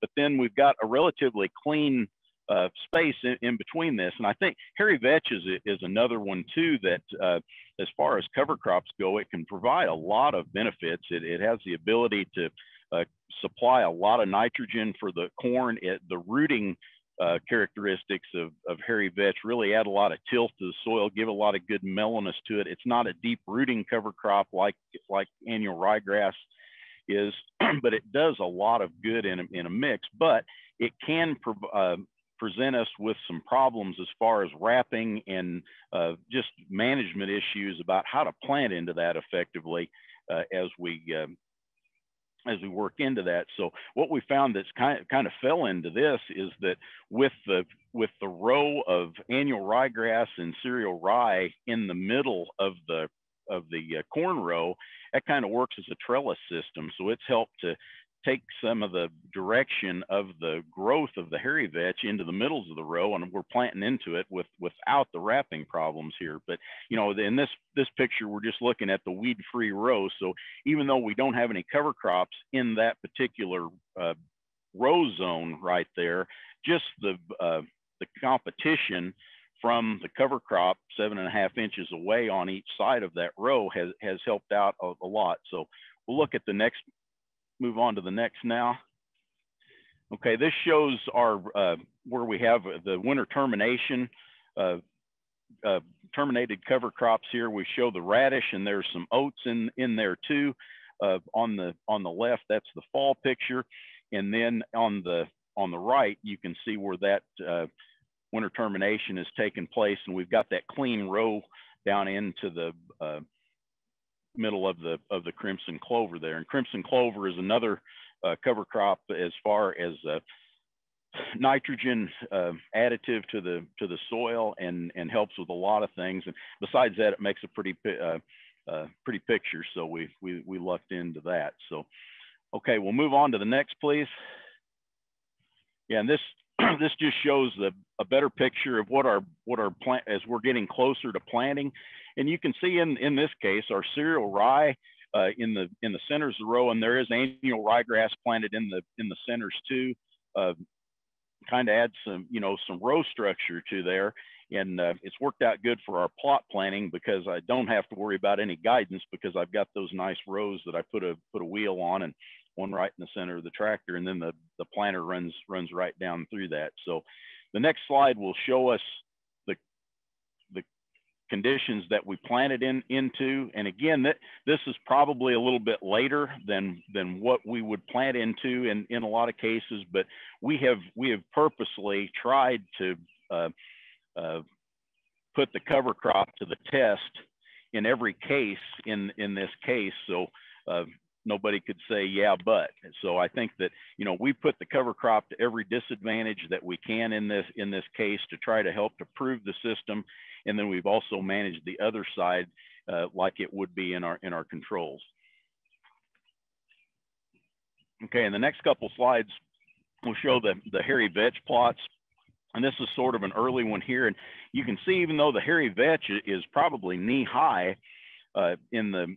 But then we've got a relatively clean uh, space in, in, between this. And I think hairy vetch is, is another one too that uh, as far as cover crops go, it can provide a lot of benefits. It, it has the ability to uh, supply a lot of nitrogen for the corn. It, the rooting uh, characteristics of, of hairy vetch really add a lot of tilth to the soil, give a lot of good mellowness to it. It's not a deep rooting cover crop like, like annual ryegrass is, but it does a lot of good in a, in a mix, but it can uh, present us with some problems as far as wrapping and uh, just management issues about how to plant into that effectively uh, as we um, as we work into that. So what we found that's kind of, kind of fell into this is that with the with the row of annual ryegrass and cereal rye in the middle of the of the uh, corn row, that kind of works as a trellis system. So it's helped to take some of the direction of the growth of the hairy vetch into the middles of the row and we're planting into it with without the wrapping problems here. But you know in this this picture we're just looking at the weed free row. So even though we don't have any cover crops in that particular uh, row zone right there just the uh, the competition from the cover crop seven and a half inches away on each side of that row has has helped out a, a lot. So we'll look at the next move on to the next now. Okay, this shows our uh, where we have the winter termination, uh, uh, terminated cover crops here. We show the radish and there's some oats in, in there too. Uh, on the on the left, that's the fall picture. And then on the on the right, you can see where that uh, winter termination has taken place. And we've got that clean row down into the uh, middle of the of the crimson clover there. And crimson clover is another uh, cover crop as far as uh, nitrogen uh, additive to the to the soil and and helps with a lot of things. And besides that, it makes a pretty uh, uh, pretty picture. So we we we lucked into that. So okay, we'll move on to the next, please. Yeah, and this this just shows the, a better picture of what our what our plant as we're getting closer to planting. And you can see in in this case our cereal rye uh, in the in the centers of the row, and there is annual ryegrass planted in the in the centers too. Uh, kind of add some you know some row structure to there, and uh, it's worked out good for our plot planning because I don't have to worry about any guidance because I've got those nice rows that I put a put a wheel on and one right in the center of the tractor, and then the the planter runs runs right down through that. So the next slide will show us conditions that we planted in into. And again, that this is probably a little bit later than than what we would plant into in in a lot of cases, but we have we have purposely tried to uh, uh, put the cover crop to the test in every case in in this case. So uh, nobody could say yeah but. So i think that you know we put the cover crop to every disadvantage that we can in this in this case to try to help to prove the system. And then we've also managed the other side uh, like it would be in our in our controls. Okay in the next couple slides we'll show the the hairy vetch plots. And this is sort of an early one here. And you can see even though the hairy vetch is probably knee high uh, in the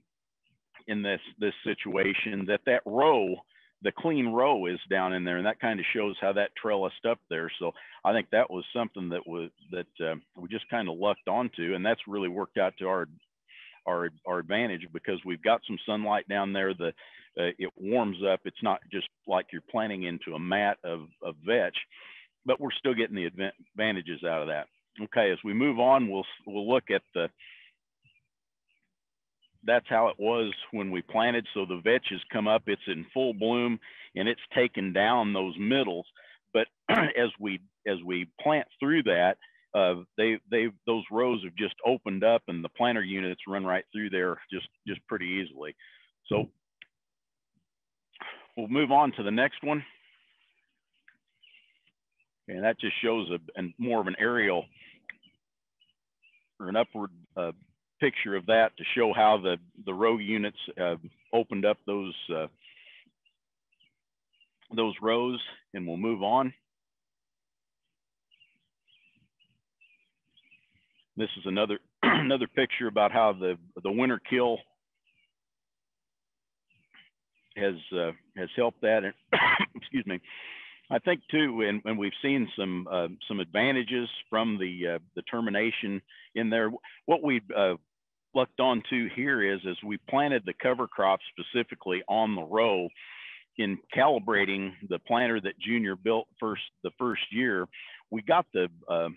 in this this situation that that row the clean row is down in there and that kind of shows how that trellised up there. So i think that was something that was that uh, we just kind of lucked onto and that's really worked out to our our our advantage because we've got some sunlight down there. The uh, it warms up. It's not just like you're planting into a mat of, of vetch but we're still getting the advantages out of that. Okay as we move on we'll we'll look at the that's how it was when we planted. So the vetch has come up, it's in full bloom and it's taken down those middles. But as we as we plant through that, uh, they they those rows have just opened up and the planter units run right through there just just pretty easily. So we'll move on to the next one. And that just shows a, a more of an aerial or an upward uh, picture of that to show how the, the row units uh, opened up those, uh, those rows and we'll move on. This is another, another picture about how the, the winter kill has, uh, has helped that. And excuse me. I think too, and, and we've seen some uh, some advantages from the uh, the termination in there. What we uh, lucked onto here is as we planted the cover crop specifically on the row in calibrating the planter that Junior built first the first year, we got the uh,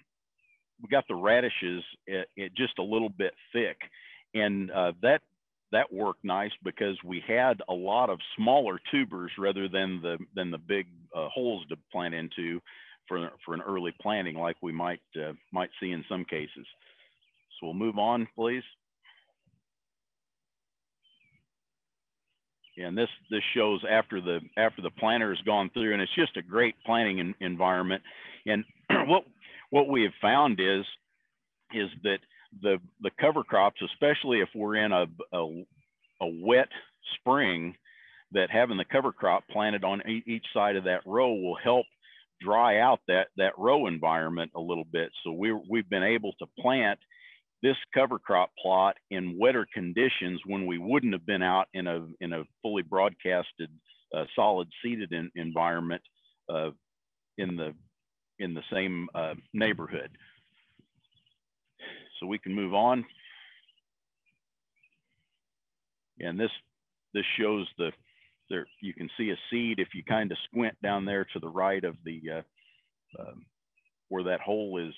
we got the radishes at just a little bit thick, and uh, that that worked nice because we had a lot of smaller tubers rather than the than the big uh, holes to plant into for for an early planting like we might uh, might see in some cases. So we'll move on, please. and this this shows after the after the planter has gone through and it's just a great planting in, environment and what what we have found is is that the the cover crops especially if we're in a, a, a wet spring that having the cover crop planted on each side of that row will help dry out that that row environment a little bit so we we've been able to plant this cover crop plot in wetter conditions when we wouldn't have been out in a in a fully broadcasted uh, solid seeded in, environment uh, in the in the same uh, neighborhood. So we can move on. And this this shows the there you can see a seed if you kind of squint down there to the right of the uh, um, where that hole is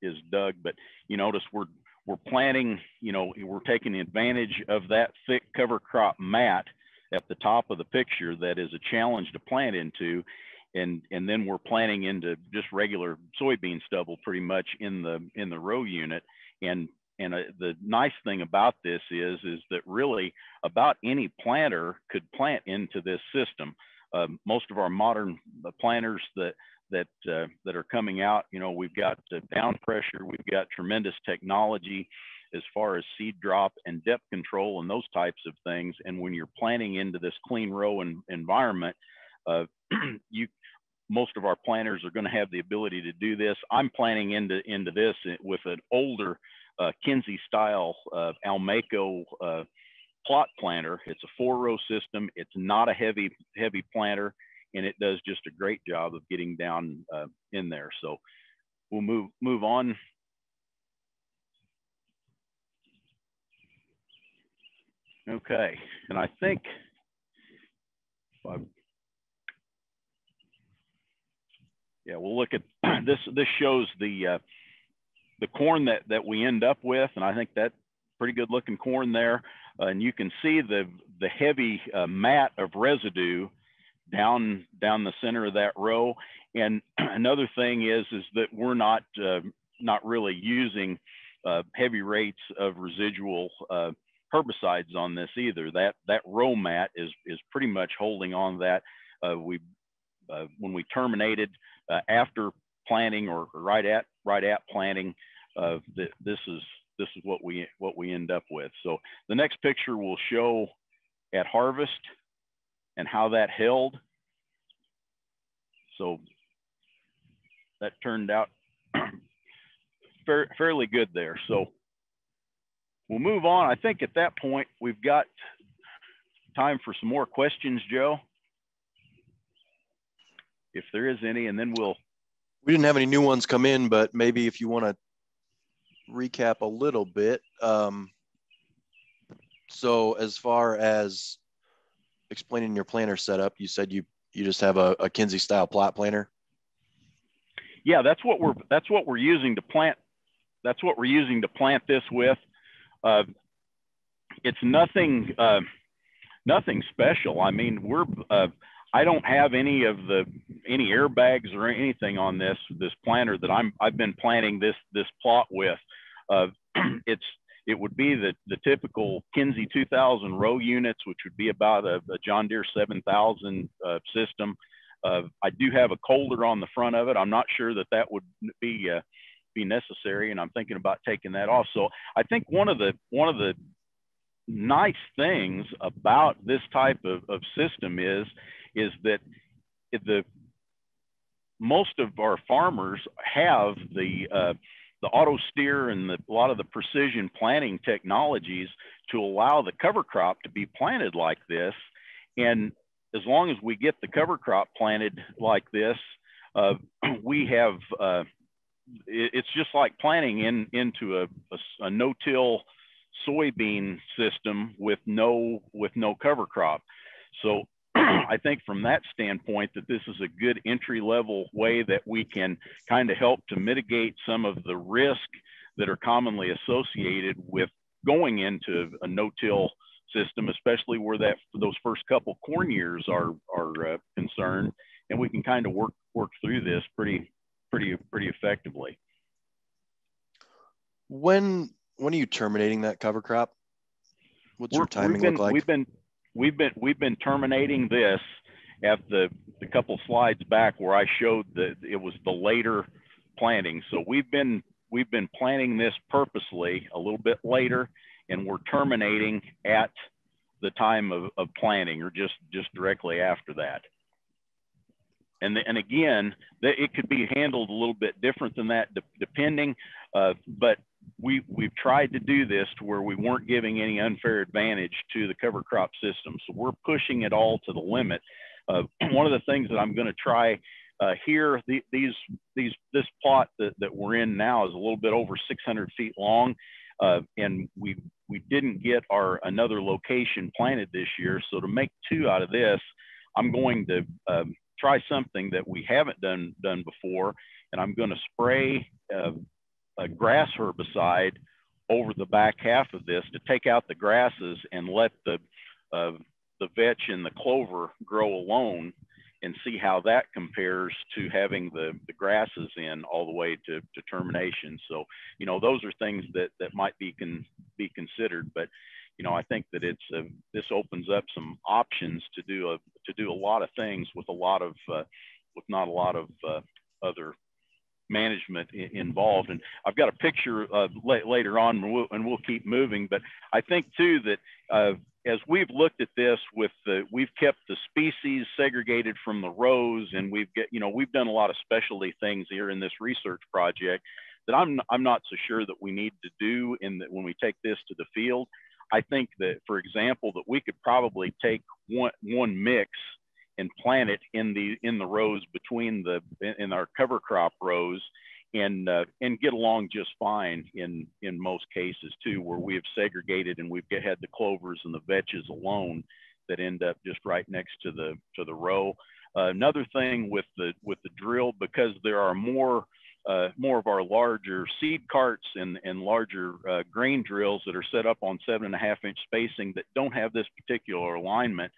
is dug. But you notice we're we're planting, you know, we're taking advantage of that thick cover crop mat at the top of the picture that is a challenge to plant into. And, and then we're planting into just regular soybean stubble pretty much in the in the row unit. And and uh, the nice thing about this is is that really about any planter could plant into this system. Uh, most of our modern uh, planters that that uh, that are coming out. You know, we've got down pressure, we've got tremendous technology as far as seed drop and depth control and those types of things. And when you're planting into this clean row and environment, uh, you most of our planters are going to have the ability to do this. I'm planning into into this with an older uh, Kinze style uh, Almaco uh, plot planter. It's a four row system. It's not a heavy heavy planter and it does just a great job of getting down uh, in there. So we'll move move on. Okay, and I think yeah, we'll look at this. This shows the uh, the corn that that we end up with, and I think that pretty good looking corn there. Uh, and you can see the the heavy uh, mat of residue down down the center of that row. And another thing is is that we're not uh, not really using uh, heavy rates of residual uh, herbicides on this either. That that row mat is is pretty much holding on that. We when we terminated uh, after planting or right at right at planting, th this is this is what we what we end up with. So the next picture will show at harvest and how that held. So that turned out fairly good there. So we'll move on. I think at that point, we've got time for some more questions, Joe. If there is any, and then we'll. We didn't have any new ones come in, but maybe if you want to recap a little bit. Um, so as far as explaining your planter setup, you said you you just have a, a Kinze style plot planter. Yeah, that's what we're that's what we're using to plant. That's what we're using to plant this with. Uh, it's nothing uh, nothing special. I mean, we're uh, I don't have any of the any airbags or anything on this this planter that I'm I've been planting this this plot with. Uh, it's it would be the, the typical Kinze 2000 row units, which would be about a, a John Deere 7000 uh, system. Uh, I do have a coulter on the front of it. I'm not sure that that would be uh, be necessary, and I'm thinking about taking that off. So I think one of the one of the nice things about this type of, of system is is that the most of our farmers have the uh, the auto steer and the, a lot of the precision planting technologies to allow the cover crop to be planted like this. And as long as we get the cover crop planted like this, uh, we have, uh, it, it's just like planting in, into a, a, a no-till soybean system with no, with no cover crop. So I think from that standpoint that this is a good entry level way that we can kind of help to mitigate some of the risk that are commonly associated with going into a no-till system, especially where that those first couple corn years are are uh, concerned, and we can kind of work work through this pretty pretty pretty effectively. When when are you terminating that cover crop? What's We're, your timing been, look like? We've been we've been we've been terminating this at the the couple slides back where I showed that it was the later planting. So we've been we've been planting this purposely a little bit later, and we're terminating at the time of, of planting or just just directly after that. And, the, and again, the, it could be handled a little bit different than that, de depending. Uh, but we we've tried to do this to where we weren't giving any unfair advantage to the cover crop system. So we're pushing it all to the limit. Uh, one of the things that I'm going to try uh, here, the, these these this plot that, that we're in now is a little bit over 600 feet long. Uh, and we we didn't get our another location planted this year. So to make two out of this, I'm going to um, try something that we haven't done done before, and I'm going to spray uh, a grass herbicide over the back half of this to take out the grasses and let the uh, the vetch and the clover grow alone and see how that compares to having the, the grasses in all the way to, to termination. So, you know, those are things that, that might be can be considered, but, you know, I think that it's, a, this opens up some options to do a, to do a lot of things with a lot of, uh, with not a lot of uh, other management involved. And I've got a picture uh, later on, and we'll, and we'll, keep moving. But I think too that uh, as we've looked at this with the, we've kept the species segregated from the rows and we've get, you know, we've done a lot of specialty things here in this research project that I'm, I'm not so sure that we need to do in that when we take this to the field. I think that, for example, that we could probably take one, one mix and plant it in the, in the rows between the, in our cover crop rows and uh, and get along just fine in in most cases too, where we have segregated and we've had the clovers and the vetches alone that end up just right next to the to the row. Uh, another thing with the with the drill, because there are more uh, more of our larger seed carts and, and larger uh, grain drills that are set up on seven and a half inch spacing that don't have this particular alignment.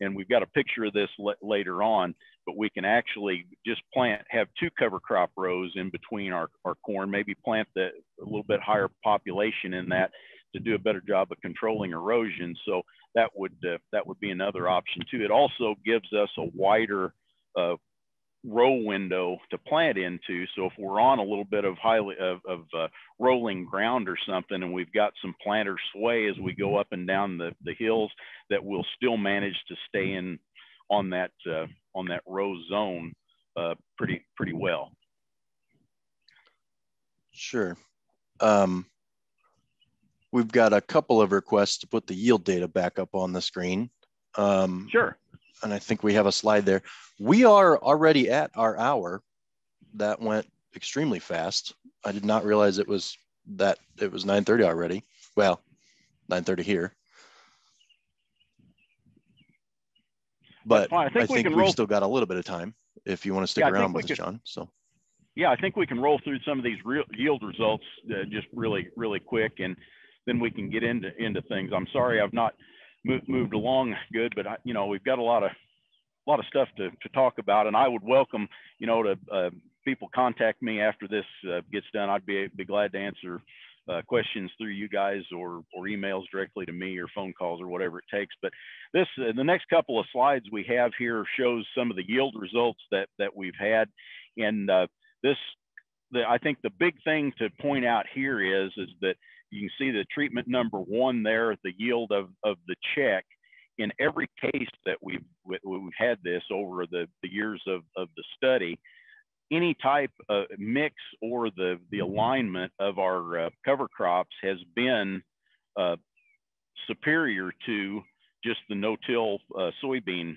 And we've got a picture of this later on but we can actually just plant, have two cover crop rows in between our, our corn, maybe plant the, a little bit higher population in that to do a better job of controlling erosion. So that would, uh, that would be another option too. It also gives us a wider uh, row window to plant into. So if we're on a little bit of highly of, of uh, rolling ground or something, and we've got some planter sway as we go up and down the, the hills, that we'll still manage to stay in on that uh, on that row zone uh, pretty pretty well. Sure. Um, we've got a couple of requests to put the yield data back up on the screen. Um, sure. And I think we have a slide there. We are already at our hour. That went extremely fast. I did not realize it was that it was 9:30 already. Well, 9:30 here. but I think, I think we have still got a little bit of time if you want to stick yeah, around with us, John. So. Yeah, I think we can roll through some of these real yield results uh, just really, really quick, and then we can get into into things. I'm sorry I've not moved, moved along good, but I, you know we've got a lot of a lot of stuff to, to talk about, and I would welcome you know to uh, people contact me after this uh, gets done. I'd be be glad to answer uh, questions through you guys or, or emails directly to me or phone calls or whatever it takes. But this, uh, the next couple of slides we have here shows some of the yield results that, that we've had. And uh, this, the, I think the big thing to point out here is, is that you can see the treatment number one there, the yield of, of the check. In every case that we've, we've had this over the, the years of, of the study, any type of mix or the, the alignment of our uh, cover crops has been uh, superior to just the no-till uh, soybean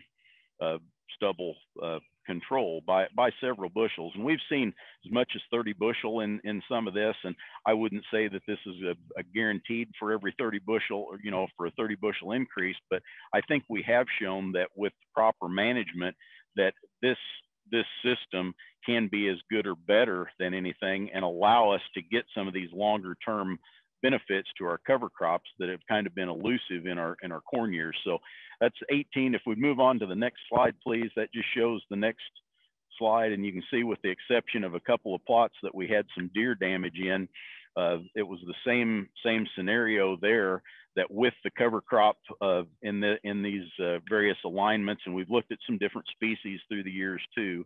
uh, stubble uh, control by, by several bushels. And we've seen as much as 30 bushel in, in some of this. And I wouldn't say that this is a, a guaranteed for every 30 bushel, or, you know, for a 30 bushel increase, but I think we have shown that with proper management that this this system can be as good or better than anything and allow us to get some of these longer term benefits to our cover crops that have kind of been elusive in our in our corn years. So that's 18. If we move on to the next slide, please, that just shows the next slide. And you can see with the exception of a couple of plots that we had some deer damage in, uh, it was the same same scenario there that with the cover crop uh, in the in these uh, various alignments, and we've looked at some different species through the years too,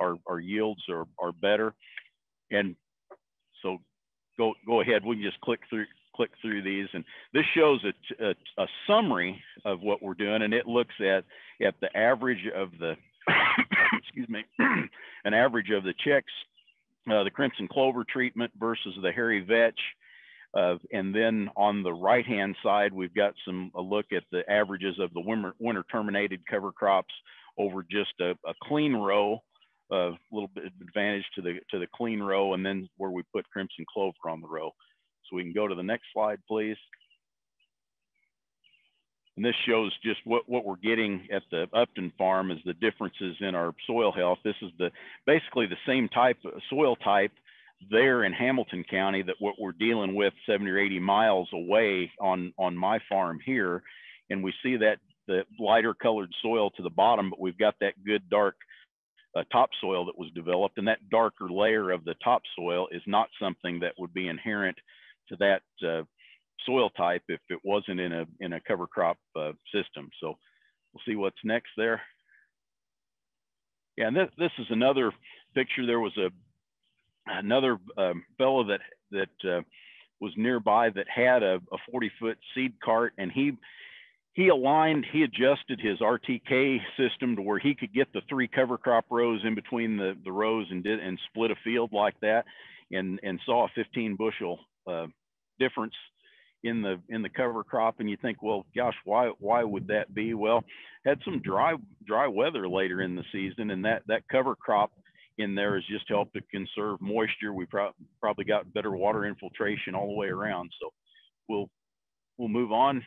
our, our yields are, are better. And so go, go ahead, we can just click through, click through these. And this shows a, a, a summary of what we're doing. And it looks at, at the average of the, excuse me, an average of the chicks, uh, the crimson clover treatment versus the hairy vetch. Uh, and then on the right hand side, we've got some a look at the averages of the winter, winter terminated cover crops over just a, a clean row a little bit advantage to the to the clean row, and then where we put crimson clover on the row. So we can go to the next slide, please. And this shows just what, what we're getting at the Upton farm is the differences in our soil health. This is the basically the same type of soil type there in Hamilton County that what we're dealing with 70 or 80 miles away on, on my farm here. And we see that the lighter colored soil to the bottom, but we've got that good dark uh, topsoil that was developed. And that darker layer of the topsoil is not something that would be inherent to that uh, soil type if it wasn't in a, in a cover crop uh, system. So we'll see what's next there. Yeah, and this, this is another picture. There was a another um, fellow that that uh, was nearby that had a, a 40 foot seed cart and he he aligned he adjusted his rtk system to where he could get the three cover crop rows in between the the rows and did and split a field like that and and saw a 15 bushel uh, difference in the in the cover crop and you think well gosh why why would that be well had some dry dry weather later in the season and that that cover crop in there has just helped to conserve moisture. We pro probably got better water infiltration all the way around. So we'll we'll move on.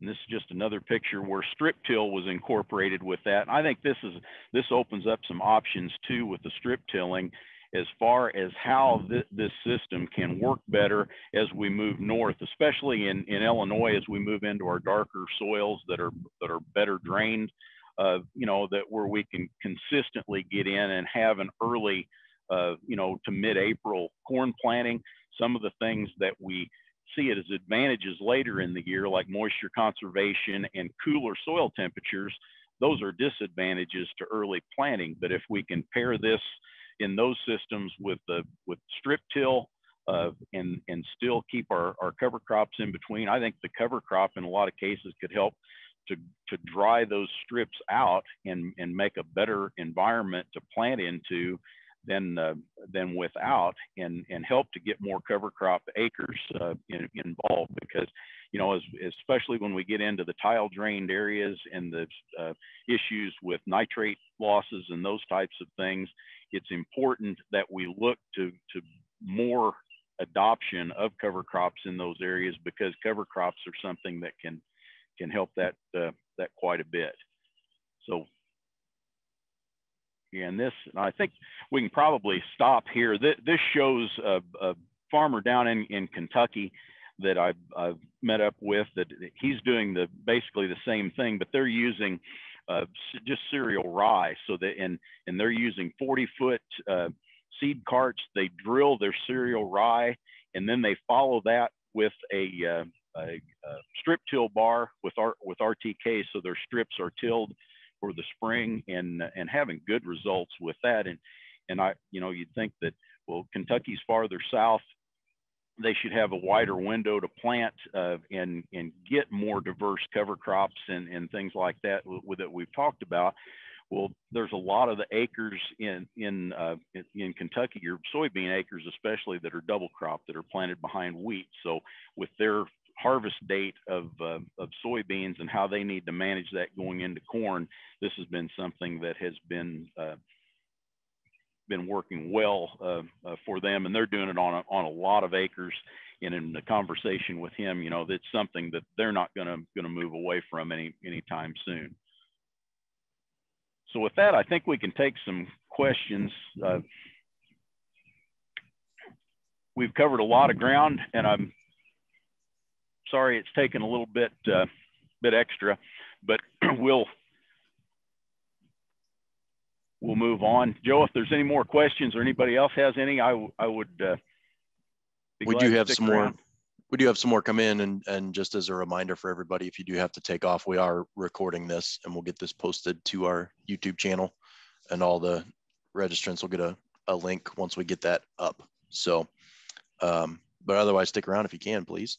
And this is just another picture where strip till was incorporated with that. I think this is this opens up some options too with the strip tilling as far as how th this system can work better as we move north, especially in, in Illinois as we move into our darker soils that are that are better drained uh, you know, that where we can consistently get in and have an early, uh, you know, to mid-April corn planting. Some of the things that we see it as advantages later in the year, like moisture conservation and cooler soil temperatures, those are disadvantages to early planting. But if we can pair this in those systems with the with strip till uh, and and still keep our, our cover crops in between, I think the cover crop in a lot of cases could help to, to dry those strips out and, and make a better environment to plant into than, uh, than without and, and help to get more cover crop acres uh, in, involved because, you know, as, especially when we get into the tile drained areas and the uh, issues with nitrate losses and those types of things, it's important that we look to, to more adoption of cover crops in those areas because cover crops are something that can can help that uh, that quite a bit. So, and this, I think we can probably stop here. This, shows a, a, farmer down in, in Kentucky that I've, I've, met up with that he's doing the basically the same thing, but they're using uh, just cereal rye. So that and and they're using 40 foot uh, seed carts. They drill their cereal rye, and then they follow that with a uh, a, a strip till bar with our with RTK, so their strips are tilled for the spring and and having good results with that. And and I, you know, you'd think that well, Kentucky's farther south, they should have a wider window to plant uh, and and get more diverse cover crops and and things like that with that we've talked about. Well, there's a lot of the acres in in uh, in Kentucky, your soybean acres especially, that are double crop that are planted behind wheat. So with their harvest date of, uh, of soybeans and how they need to manage that going into corn, this has been something that has been uh, been working well uh, uh for them, and they're doing it on a, on a lot of acres. And in the conversation with him, you know, that's something that they're not going to going to move away from any anytime soon. So with that, I think we can take some questions. Uh, we've covered a lot of ground, and I'm sorry it's taken a little bit uh, bit extra, but we'll we'll move on. Joe, if there's any more questions or anybody else has any, I I would. Uh, we do have some around. more. We do have some more come in, and and just as a reminder for everybody, if you do have to take off, we are recording this, and we'll get this posted to our YouTube channel, and all the registrants will get a a link once we get that up. So, um, but otherwise, stick around if you can, please.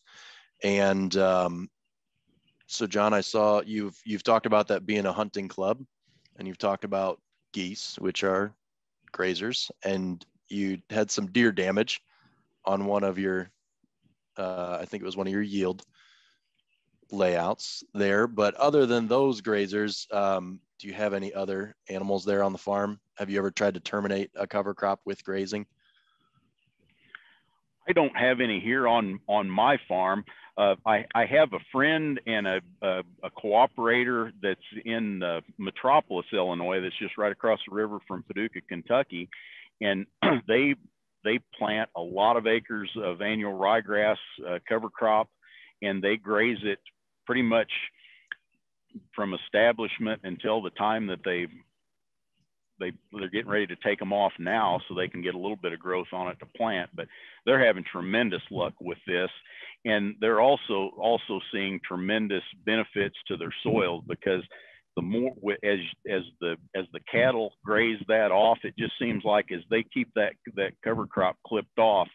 And um, so, John, I saw you've you've talked about that being a hunting club, and you've talked about geese, which are grazers, and you had some deer damage on one of your, uh, I think it was one of your yield layouts there. But other than those grazers, um, do you have any other animals there on the farm? Have you ever tried to terminate a cover crop with grazing? I don't have any here on on my farm. Uh, I, I have a friend and a, a, a cooperator that's in Metropolis, Illinois, that's just right across the river from Paducah, Kentucky, and they they plant a lot of acres of annual ryegrass uh, cover crop, and they graze it pretty much from establishment until the time that they they they're getting ready to take them off now so they can get a little bit of growth on it to plant but they're having tremendous luck with this. And they're also also seeing tremendous benefits to their soil because the more as as the as the cattle graze that off it just seems like as they keep that that cover crop clipped off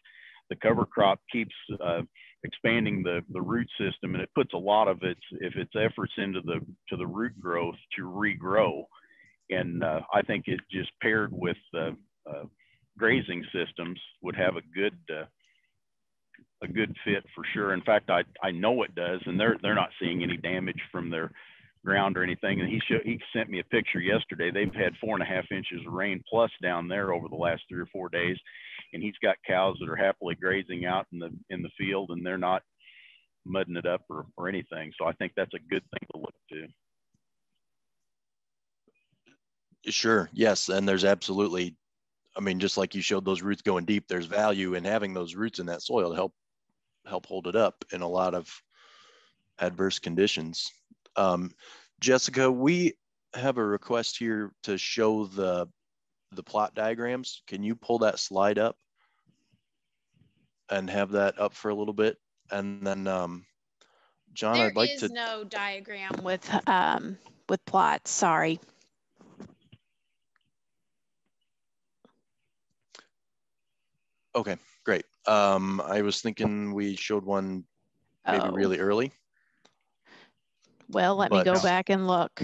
the cover crop keeps uh, expanding the the root system and it puts a lot of its if its efforts into the to the root growth to regrow and uh, I think it just paired with uh, uh, grazing systems would have a good uh, a good fit for sure. In fact, I, I know it does, and they're they're not seeing any damage from their ground or anything. And he showed, he sent me a picture yesterday. They've had four and a half inches of rain plus down there over the last three or four days, and he's got cows that are happily grazing out in the in the field, and they're not mudding it up or, or anything. So I think that's a good thing to look to. Sure. Yes. And there's absolutely, I mean, just like you showed those roots going deep, there's value in having those roots in that soil to help help hold it up in a lot of adverse conditions. Um, Jessica, we have a request here to show the the plot diagrams. Can you pull that slide up and have that up for a little bit? And then, um, John, there I'd like is to. no diagram with um, with plots. Sorry. Okay, great. Um, I was thinking we showed one maybe Oh, really early. well, let me but- go back and look.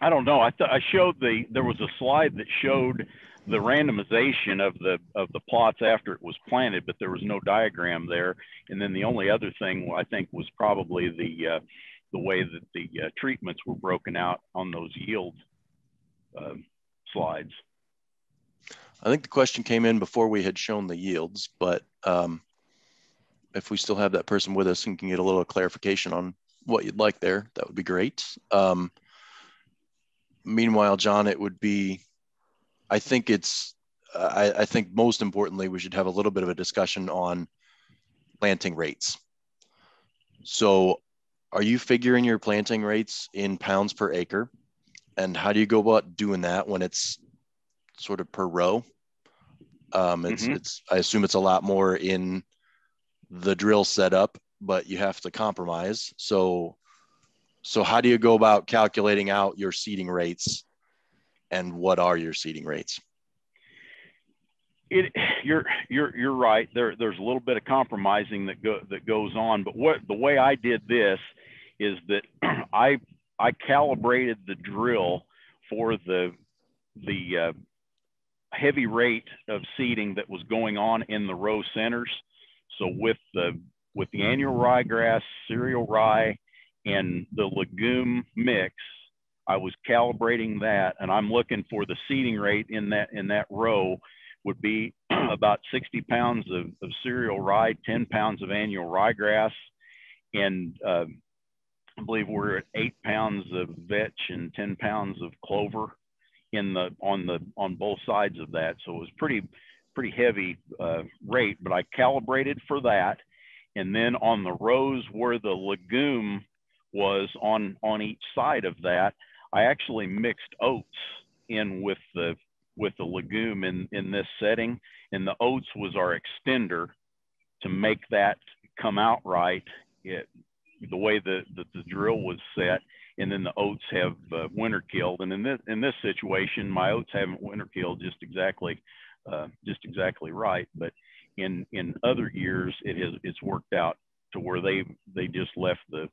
I don't know. I thought I showed the there was a slide that showed the randomization of the of the plots after it was planted, but there was no diagram there. And then the only other thing I think was probably the uh, the way that the uh, treatments were broken out on those yield uh, slides. I think the question came in before we had shown the yields, but um, if we still have that person with us and can get a little clarification on what you'd like there, that would be great. Um, meanwhile, John, it would be, I think it's, I, I think most importantly, we should have a little bit of a discussion on planting rates. So are you figuring your planting rates in pounds per acre? And how do you go about doing that when it's sort of per row? Um, it's, Mhm. it's, I assume it's a lot more in the drill setup, but you have to compromise. So, so how do you go about calculating out your seeding rates and what are your seeding rates? it you're you're you're right there there's a little bit of compromising that go that goes on but what the way i did this is that i i calibrated the drill for the the uh, heavy rate of seeding that was going on in the row centers. So with the with the annual ryegrass cereal rye and the legume mix i was calibrating that and i'm looking for the seeding rate in that in that row would be about 60 pounds of, of cereal rye, 10 pounds of annual ryegrass, and uh, I believe we're at eight pounds of vetch and 10 pounds of clover in the on the on both sides of that. So it was pretty pretty heavy uh, rate, but I calibrated for that, and then on the rows where the legume was on on each side of that, I actually mixed oats in with the with the legume in, in this setting. And the oats was our extender to make that come out right. It, the way that the, the drill was set, and then the oats have uh, winter killed. And in this in this situation, my oats haven't winter killed just exactly uh, just exactly right. But in in other years, it has it's worked out to where they they just left the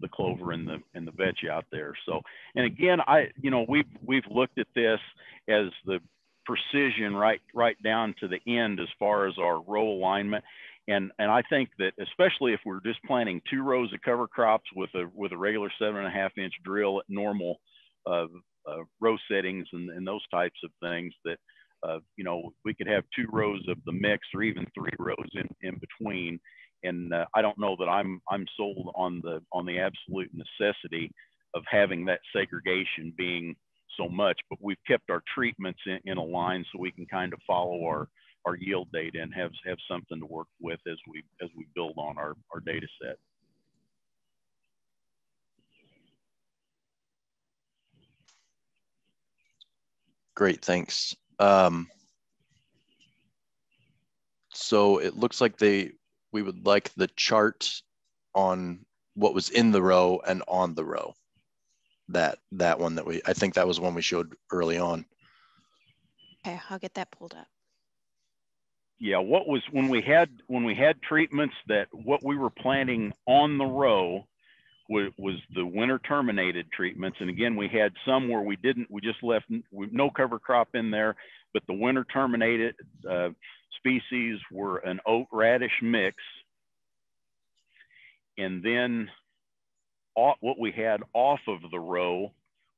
the clover and the and the vetch out there. So, and again, I you know we've we've looked at this as the precision right right down to the end as far as our row alignment. And and I think that especially if we're just planting two rows of cover crops with a with a regular seven and a half inch drill at normal uh, uh, row settings and, and those types of things, that uh, you know, we could have two rows of the mix or even three rows in, in between. And uh, I don't know that I'm I'm sold on the on the absolute necessity of having that segregation being so much, but we've kept our treatments in, in a line so we can kind of follow our our yield data and have have something to work with as we as we build on our our data set. Great, thanks. Um, so it looks like they we would like the chart on what was in the row and on the row. That that one that we I think that was one we showed early on. Okay, I'll get that pulled up. Yeah, what was when we had when we had treatments that what we were planting on the row was, was the winter terminated treatments. And again, we had some where we didn't, we just left no cover crop in there, but the winter terminated uh, species were an oat radish mix. And then off, what we had off of the row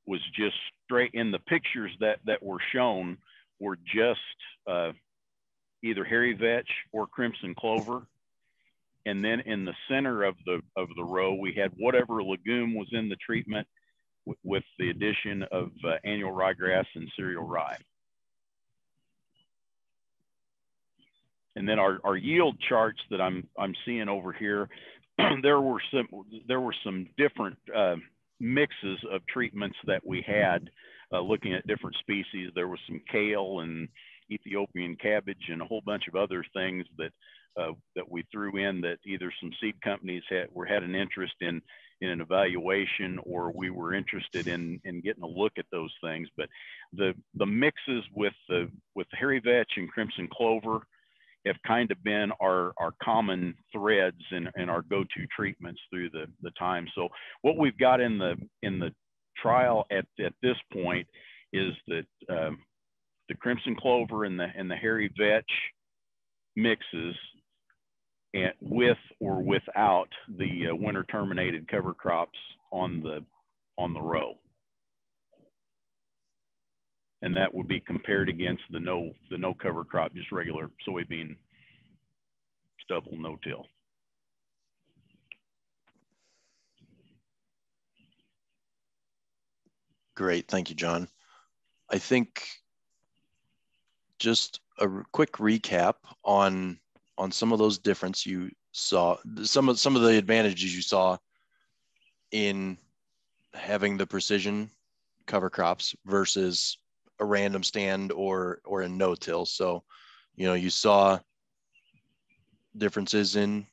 was just straight in the pictures that, that were shown were just uh, either hairy vetch or crimson clover and then in the center of the of the row we had whatever legume was in the treatment with the addition of uh, annual ryegrass and cereal rye. And then our, our yield charts that I'm I'm seeing over here, there were some there were some different uh, mixes of treatments that we had uh, looking at different species. There was some kale and Ethiopian cabbage and a whole bunch of other things that uh, that we threw in that either some seed companies had were had an interest in in an evaluation or we were interested in in getting a look at those things. But the the mixes with the with hairy vetch and crimson clover have kind of been our our common threads and and our go-to treatments through the the time. So what we've got in the in the trial at at this point is that um, the crimson clover and the and the hairy vetch mixes and with or without the uh, winter terminated cover crops on the on the row. And that would be compared against the no the no cover crop, just regular soybean stubble no till. Great, thank you, John. I think just a quick recap on on some of those difference you saw some of some of the advantages you saw in having the precision cover crops versus a random stand or or a no-till. So you know you saw differences in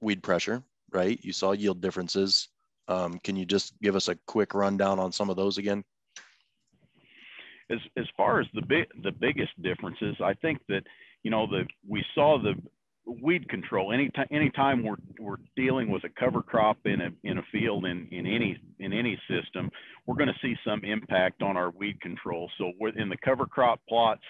weed pressure right? You saw yield differences. Um, can you just give us a quick rundown on some of those again as as far as the big the biggest differences i think that you know, the we saw the weed control. Anytime anytime we're we're dealing with a cover crop in a in a field in in any in any system we're going to see some impact on our weed control. So in the cover crop plots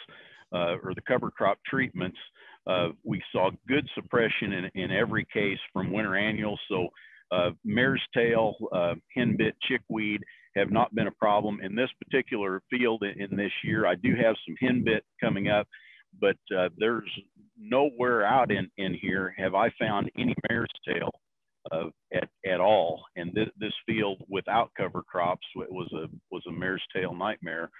uh, or the cover crop treatments uh, we saw good suppression in, in every case from winter annuals. So uh, mare's tail uh, henbit chickweed have not been a problem in this particular field in, this year i do have some henbit coming up but uh, there's nowhere out in, in here have I found any mare's tail uh, at, at all. And th- this field without cover crops was a, was a mare's tail nightmare.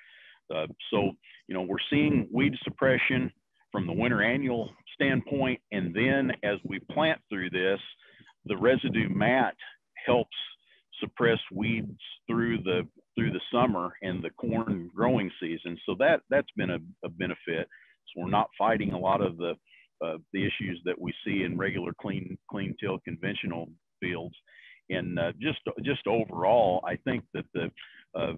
Uh, so, you know, we're seeing weed suppression from the winter annual standpoint. And then as we plant through this, the residue mat helps suppress weeds through the through the summer and the corn growing season. So that that's been a, a benefit. So we're not fighting a lot of the uh, the issues that we see in regular clean clean till conventional fields. And uh, just just overall, I think that the uh,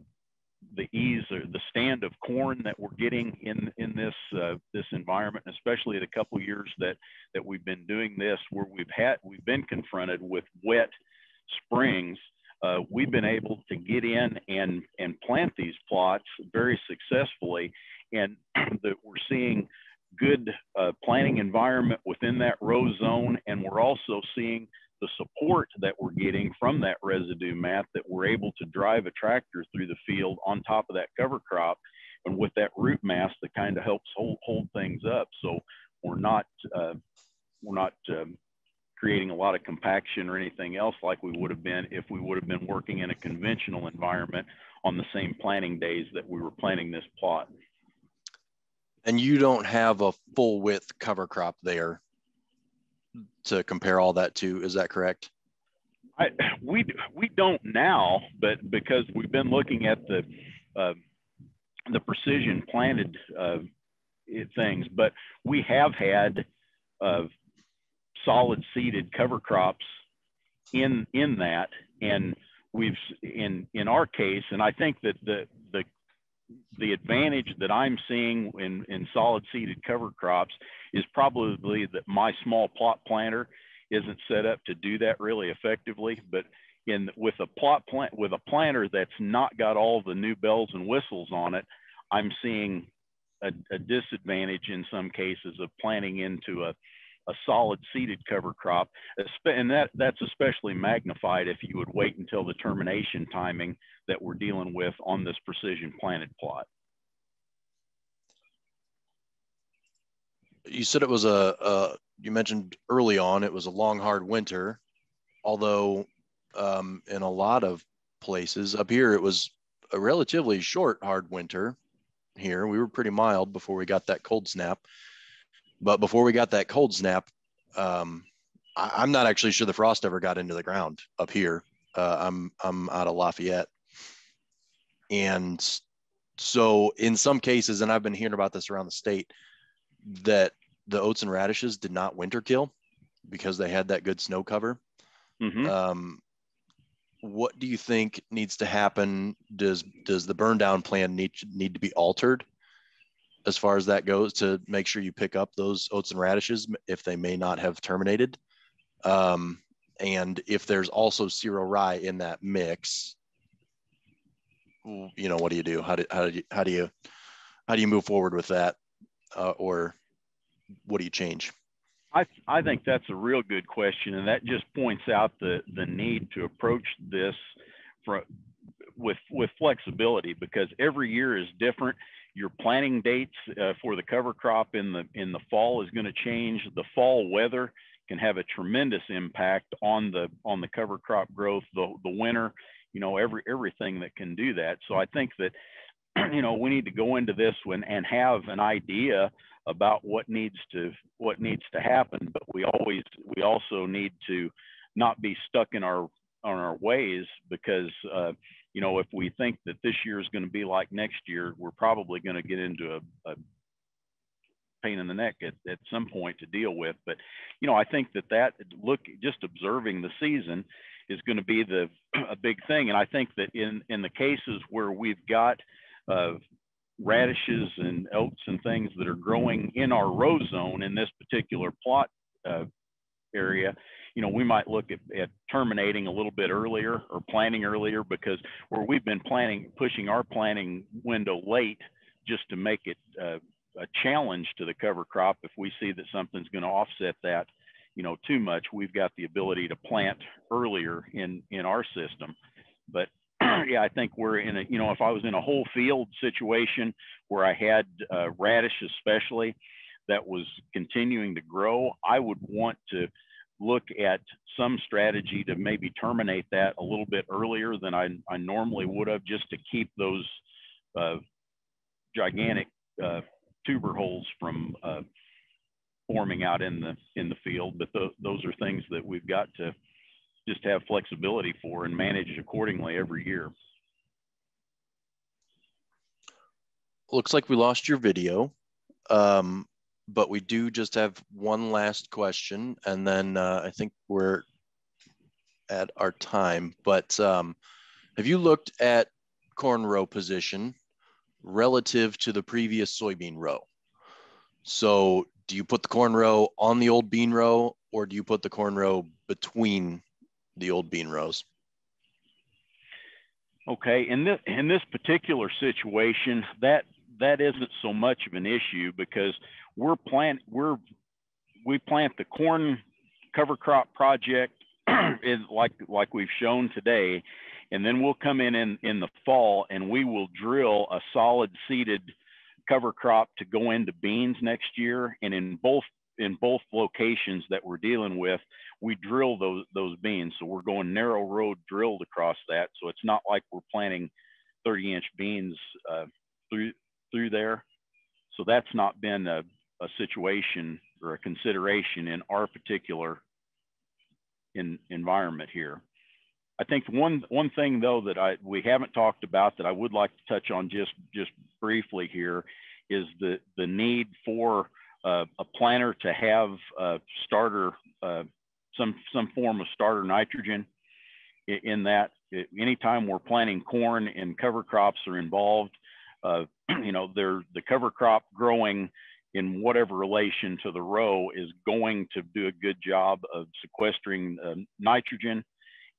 the ease or the stand of corn that we're getting in in this uh, this environment, especially the couple years that that we've been doing this, where we've had we've been confronted with wet springs. Uh, we've been able to get in and and plant these plots very successfully and that we're seeing good uh, planting environment within that row zone, and we're also seeing the support that we're getting from that residue mat that we're able to drive a tractor through the field on top of that cover crop and with that root mass that kind of helps hold, hold things up. So we're not, uh, we're not um, creating a lot of compaction or anything else like we would have been if we would have been working in a conventional environment on the same planting days that we were planting this plot. And you don't have a full width cover crop there to compare all that to, is that correct? I, we we don't now, but because we've been looking at the uh, the precision planted uh, things, but we have had uh, solid seeded cover crops in in that, and we've in in our case, and I think that the the the advantage that I'm seeing in in solid seeded cover crops is probably that my small plot planter isn't set up to do that really effectively. But in with a plot plant with a planter that's not got all the new bells and whistles on it, I'm seeing a, a disadvantage in some cases of planting into a a solid seeded cover crop, and that that's especially magnified if you would wait until the termination timing that we're dealing with on this precision planted plot. You said it was a, a you mentioned early on it was a long, hard winter, although um, in a lot of places up here it was a relatively short, hard winter. Here we were pretty mild before we got that cold snap, but before we got that cold snap, um, I, am not actually sure the frost ever got into the ground up here. Uh, I'm I'm out of Lafayette, and so in some cases, and I've been hearing about this around the state, that the oats and radishes did not winter kill because they had that good snow cover. Mm-hmm. Um, what do you think needs to happen? Does does the burn down plan need need to be altered as far as that goes to make sure you pick up those oats and radishes if they may not have terminated? Um, and if there's also cereal rye in that mix, you know, what do you do? How do how do you how do you how do you move forward with that, uh, or what do you change? I, I think that's a real good question, and that just points out the, the need to approach this for, with with flexibility because every year is different. Your planting dates uh, for the cover crop in the in the fall is going to change. The fall weather can have a tremendous impact on the on the cover crop growth. The the winter, you know, every everything that can do that. So I think that you know we need to go into this one and have an idea about what needs to what needs to happen but we always we also need to not be stuck in our on our ways because uh, you know if we think that this year is going to be like next year we're probably going to get into a, a pain in the neck at, at some point to deal with. But you know i think that that look just observing the season is going to be the a big thing. And i think that in in the cases where we've got uh, radishes and oats and things that are growing in our row zone in this particular plot uh, area, you know, we might look at, at, terminating a little bit earlier or planting earlier because where we've been planning, pushing our planting window late just to make it uh, a challenge to the cover crop. If we see that something's going to offset that, you know, too much, we've got the ability to plant earlier in in our system. But yeah, I think we're in a, you know, if I was in a whole field situation where I had uh, radish, especially that was continuing to grow, I would want to look at some strategy to maybe terminate that a little bit earlier than I, I normally would have just to keep those uh, gigantic uh, tuber holes from uh, forming out in the in the field. But th those are things that we've got to just have flexibility for and manage accordingly every year. Looks like we lost your video, um, but we do just have one last question, and then uh, I think we're at our time. But um, have you looked at corn row position relative to the previous soybean row? So do you put the corn row on the old bean row or do you put the corn row between the old bean rows. Okay, in this in this particular situation, that that isn't so much of an issue because we're plant we're we plant the corn cover crop project in like like we've shown today And then we'll come in, in in the fall and we will drill a solid seeded cover crop to go into beans next year. And in both in both locations that we're dealing with, we drill those those beans. So we're going narrow road drilled across that. So it's not like we're planting 30 inch beans uh, through through there. So that's not been a, a situation or a consideration in our particular in, environment here. I think one one thing though that I we haven't talked about that I would like to touch on just just briefly here is the the need for uh, a planter to have a starter uh, some some form of starter nitrogen in, in that anytime we're planting corn and cover crops are involved uh, you know they're the cover crop growing in whatever relation to the row is going to do a good job of sequestering uh, nitrogen.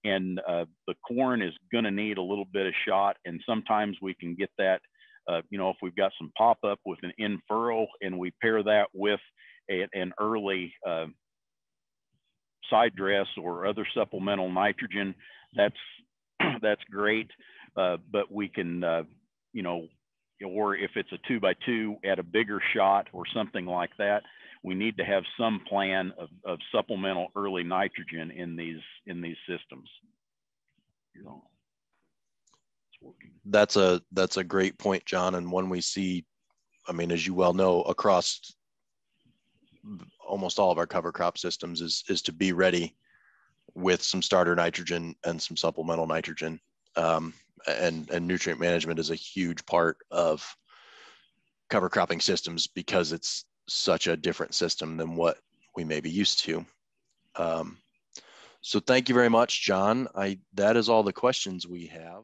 And uh, the corn is going to need a little bit of shot and sometimes we can get that uh, you know if we've got some pop up with an in furrow and we pair that with a, an early uh, side dress or other supplemental nitrogen that's that's great. Uh, but we can uh, you know or if it's a two by two at a bigger shot or something like that, we need to have some plan of, of supplemental early nitrogen in these in these systems. That's a that's a great point, John, and one we see. I mean, as you well know, across almost all of our cover crop systems is is to be ready with some starter nitrogen and some supplemental nitrogen. Um, and and nutrient management is a huge part of cover cropping systems because it's such a different system than what we may be used to. Um, so thank you very much, John. I that is all the questions we have.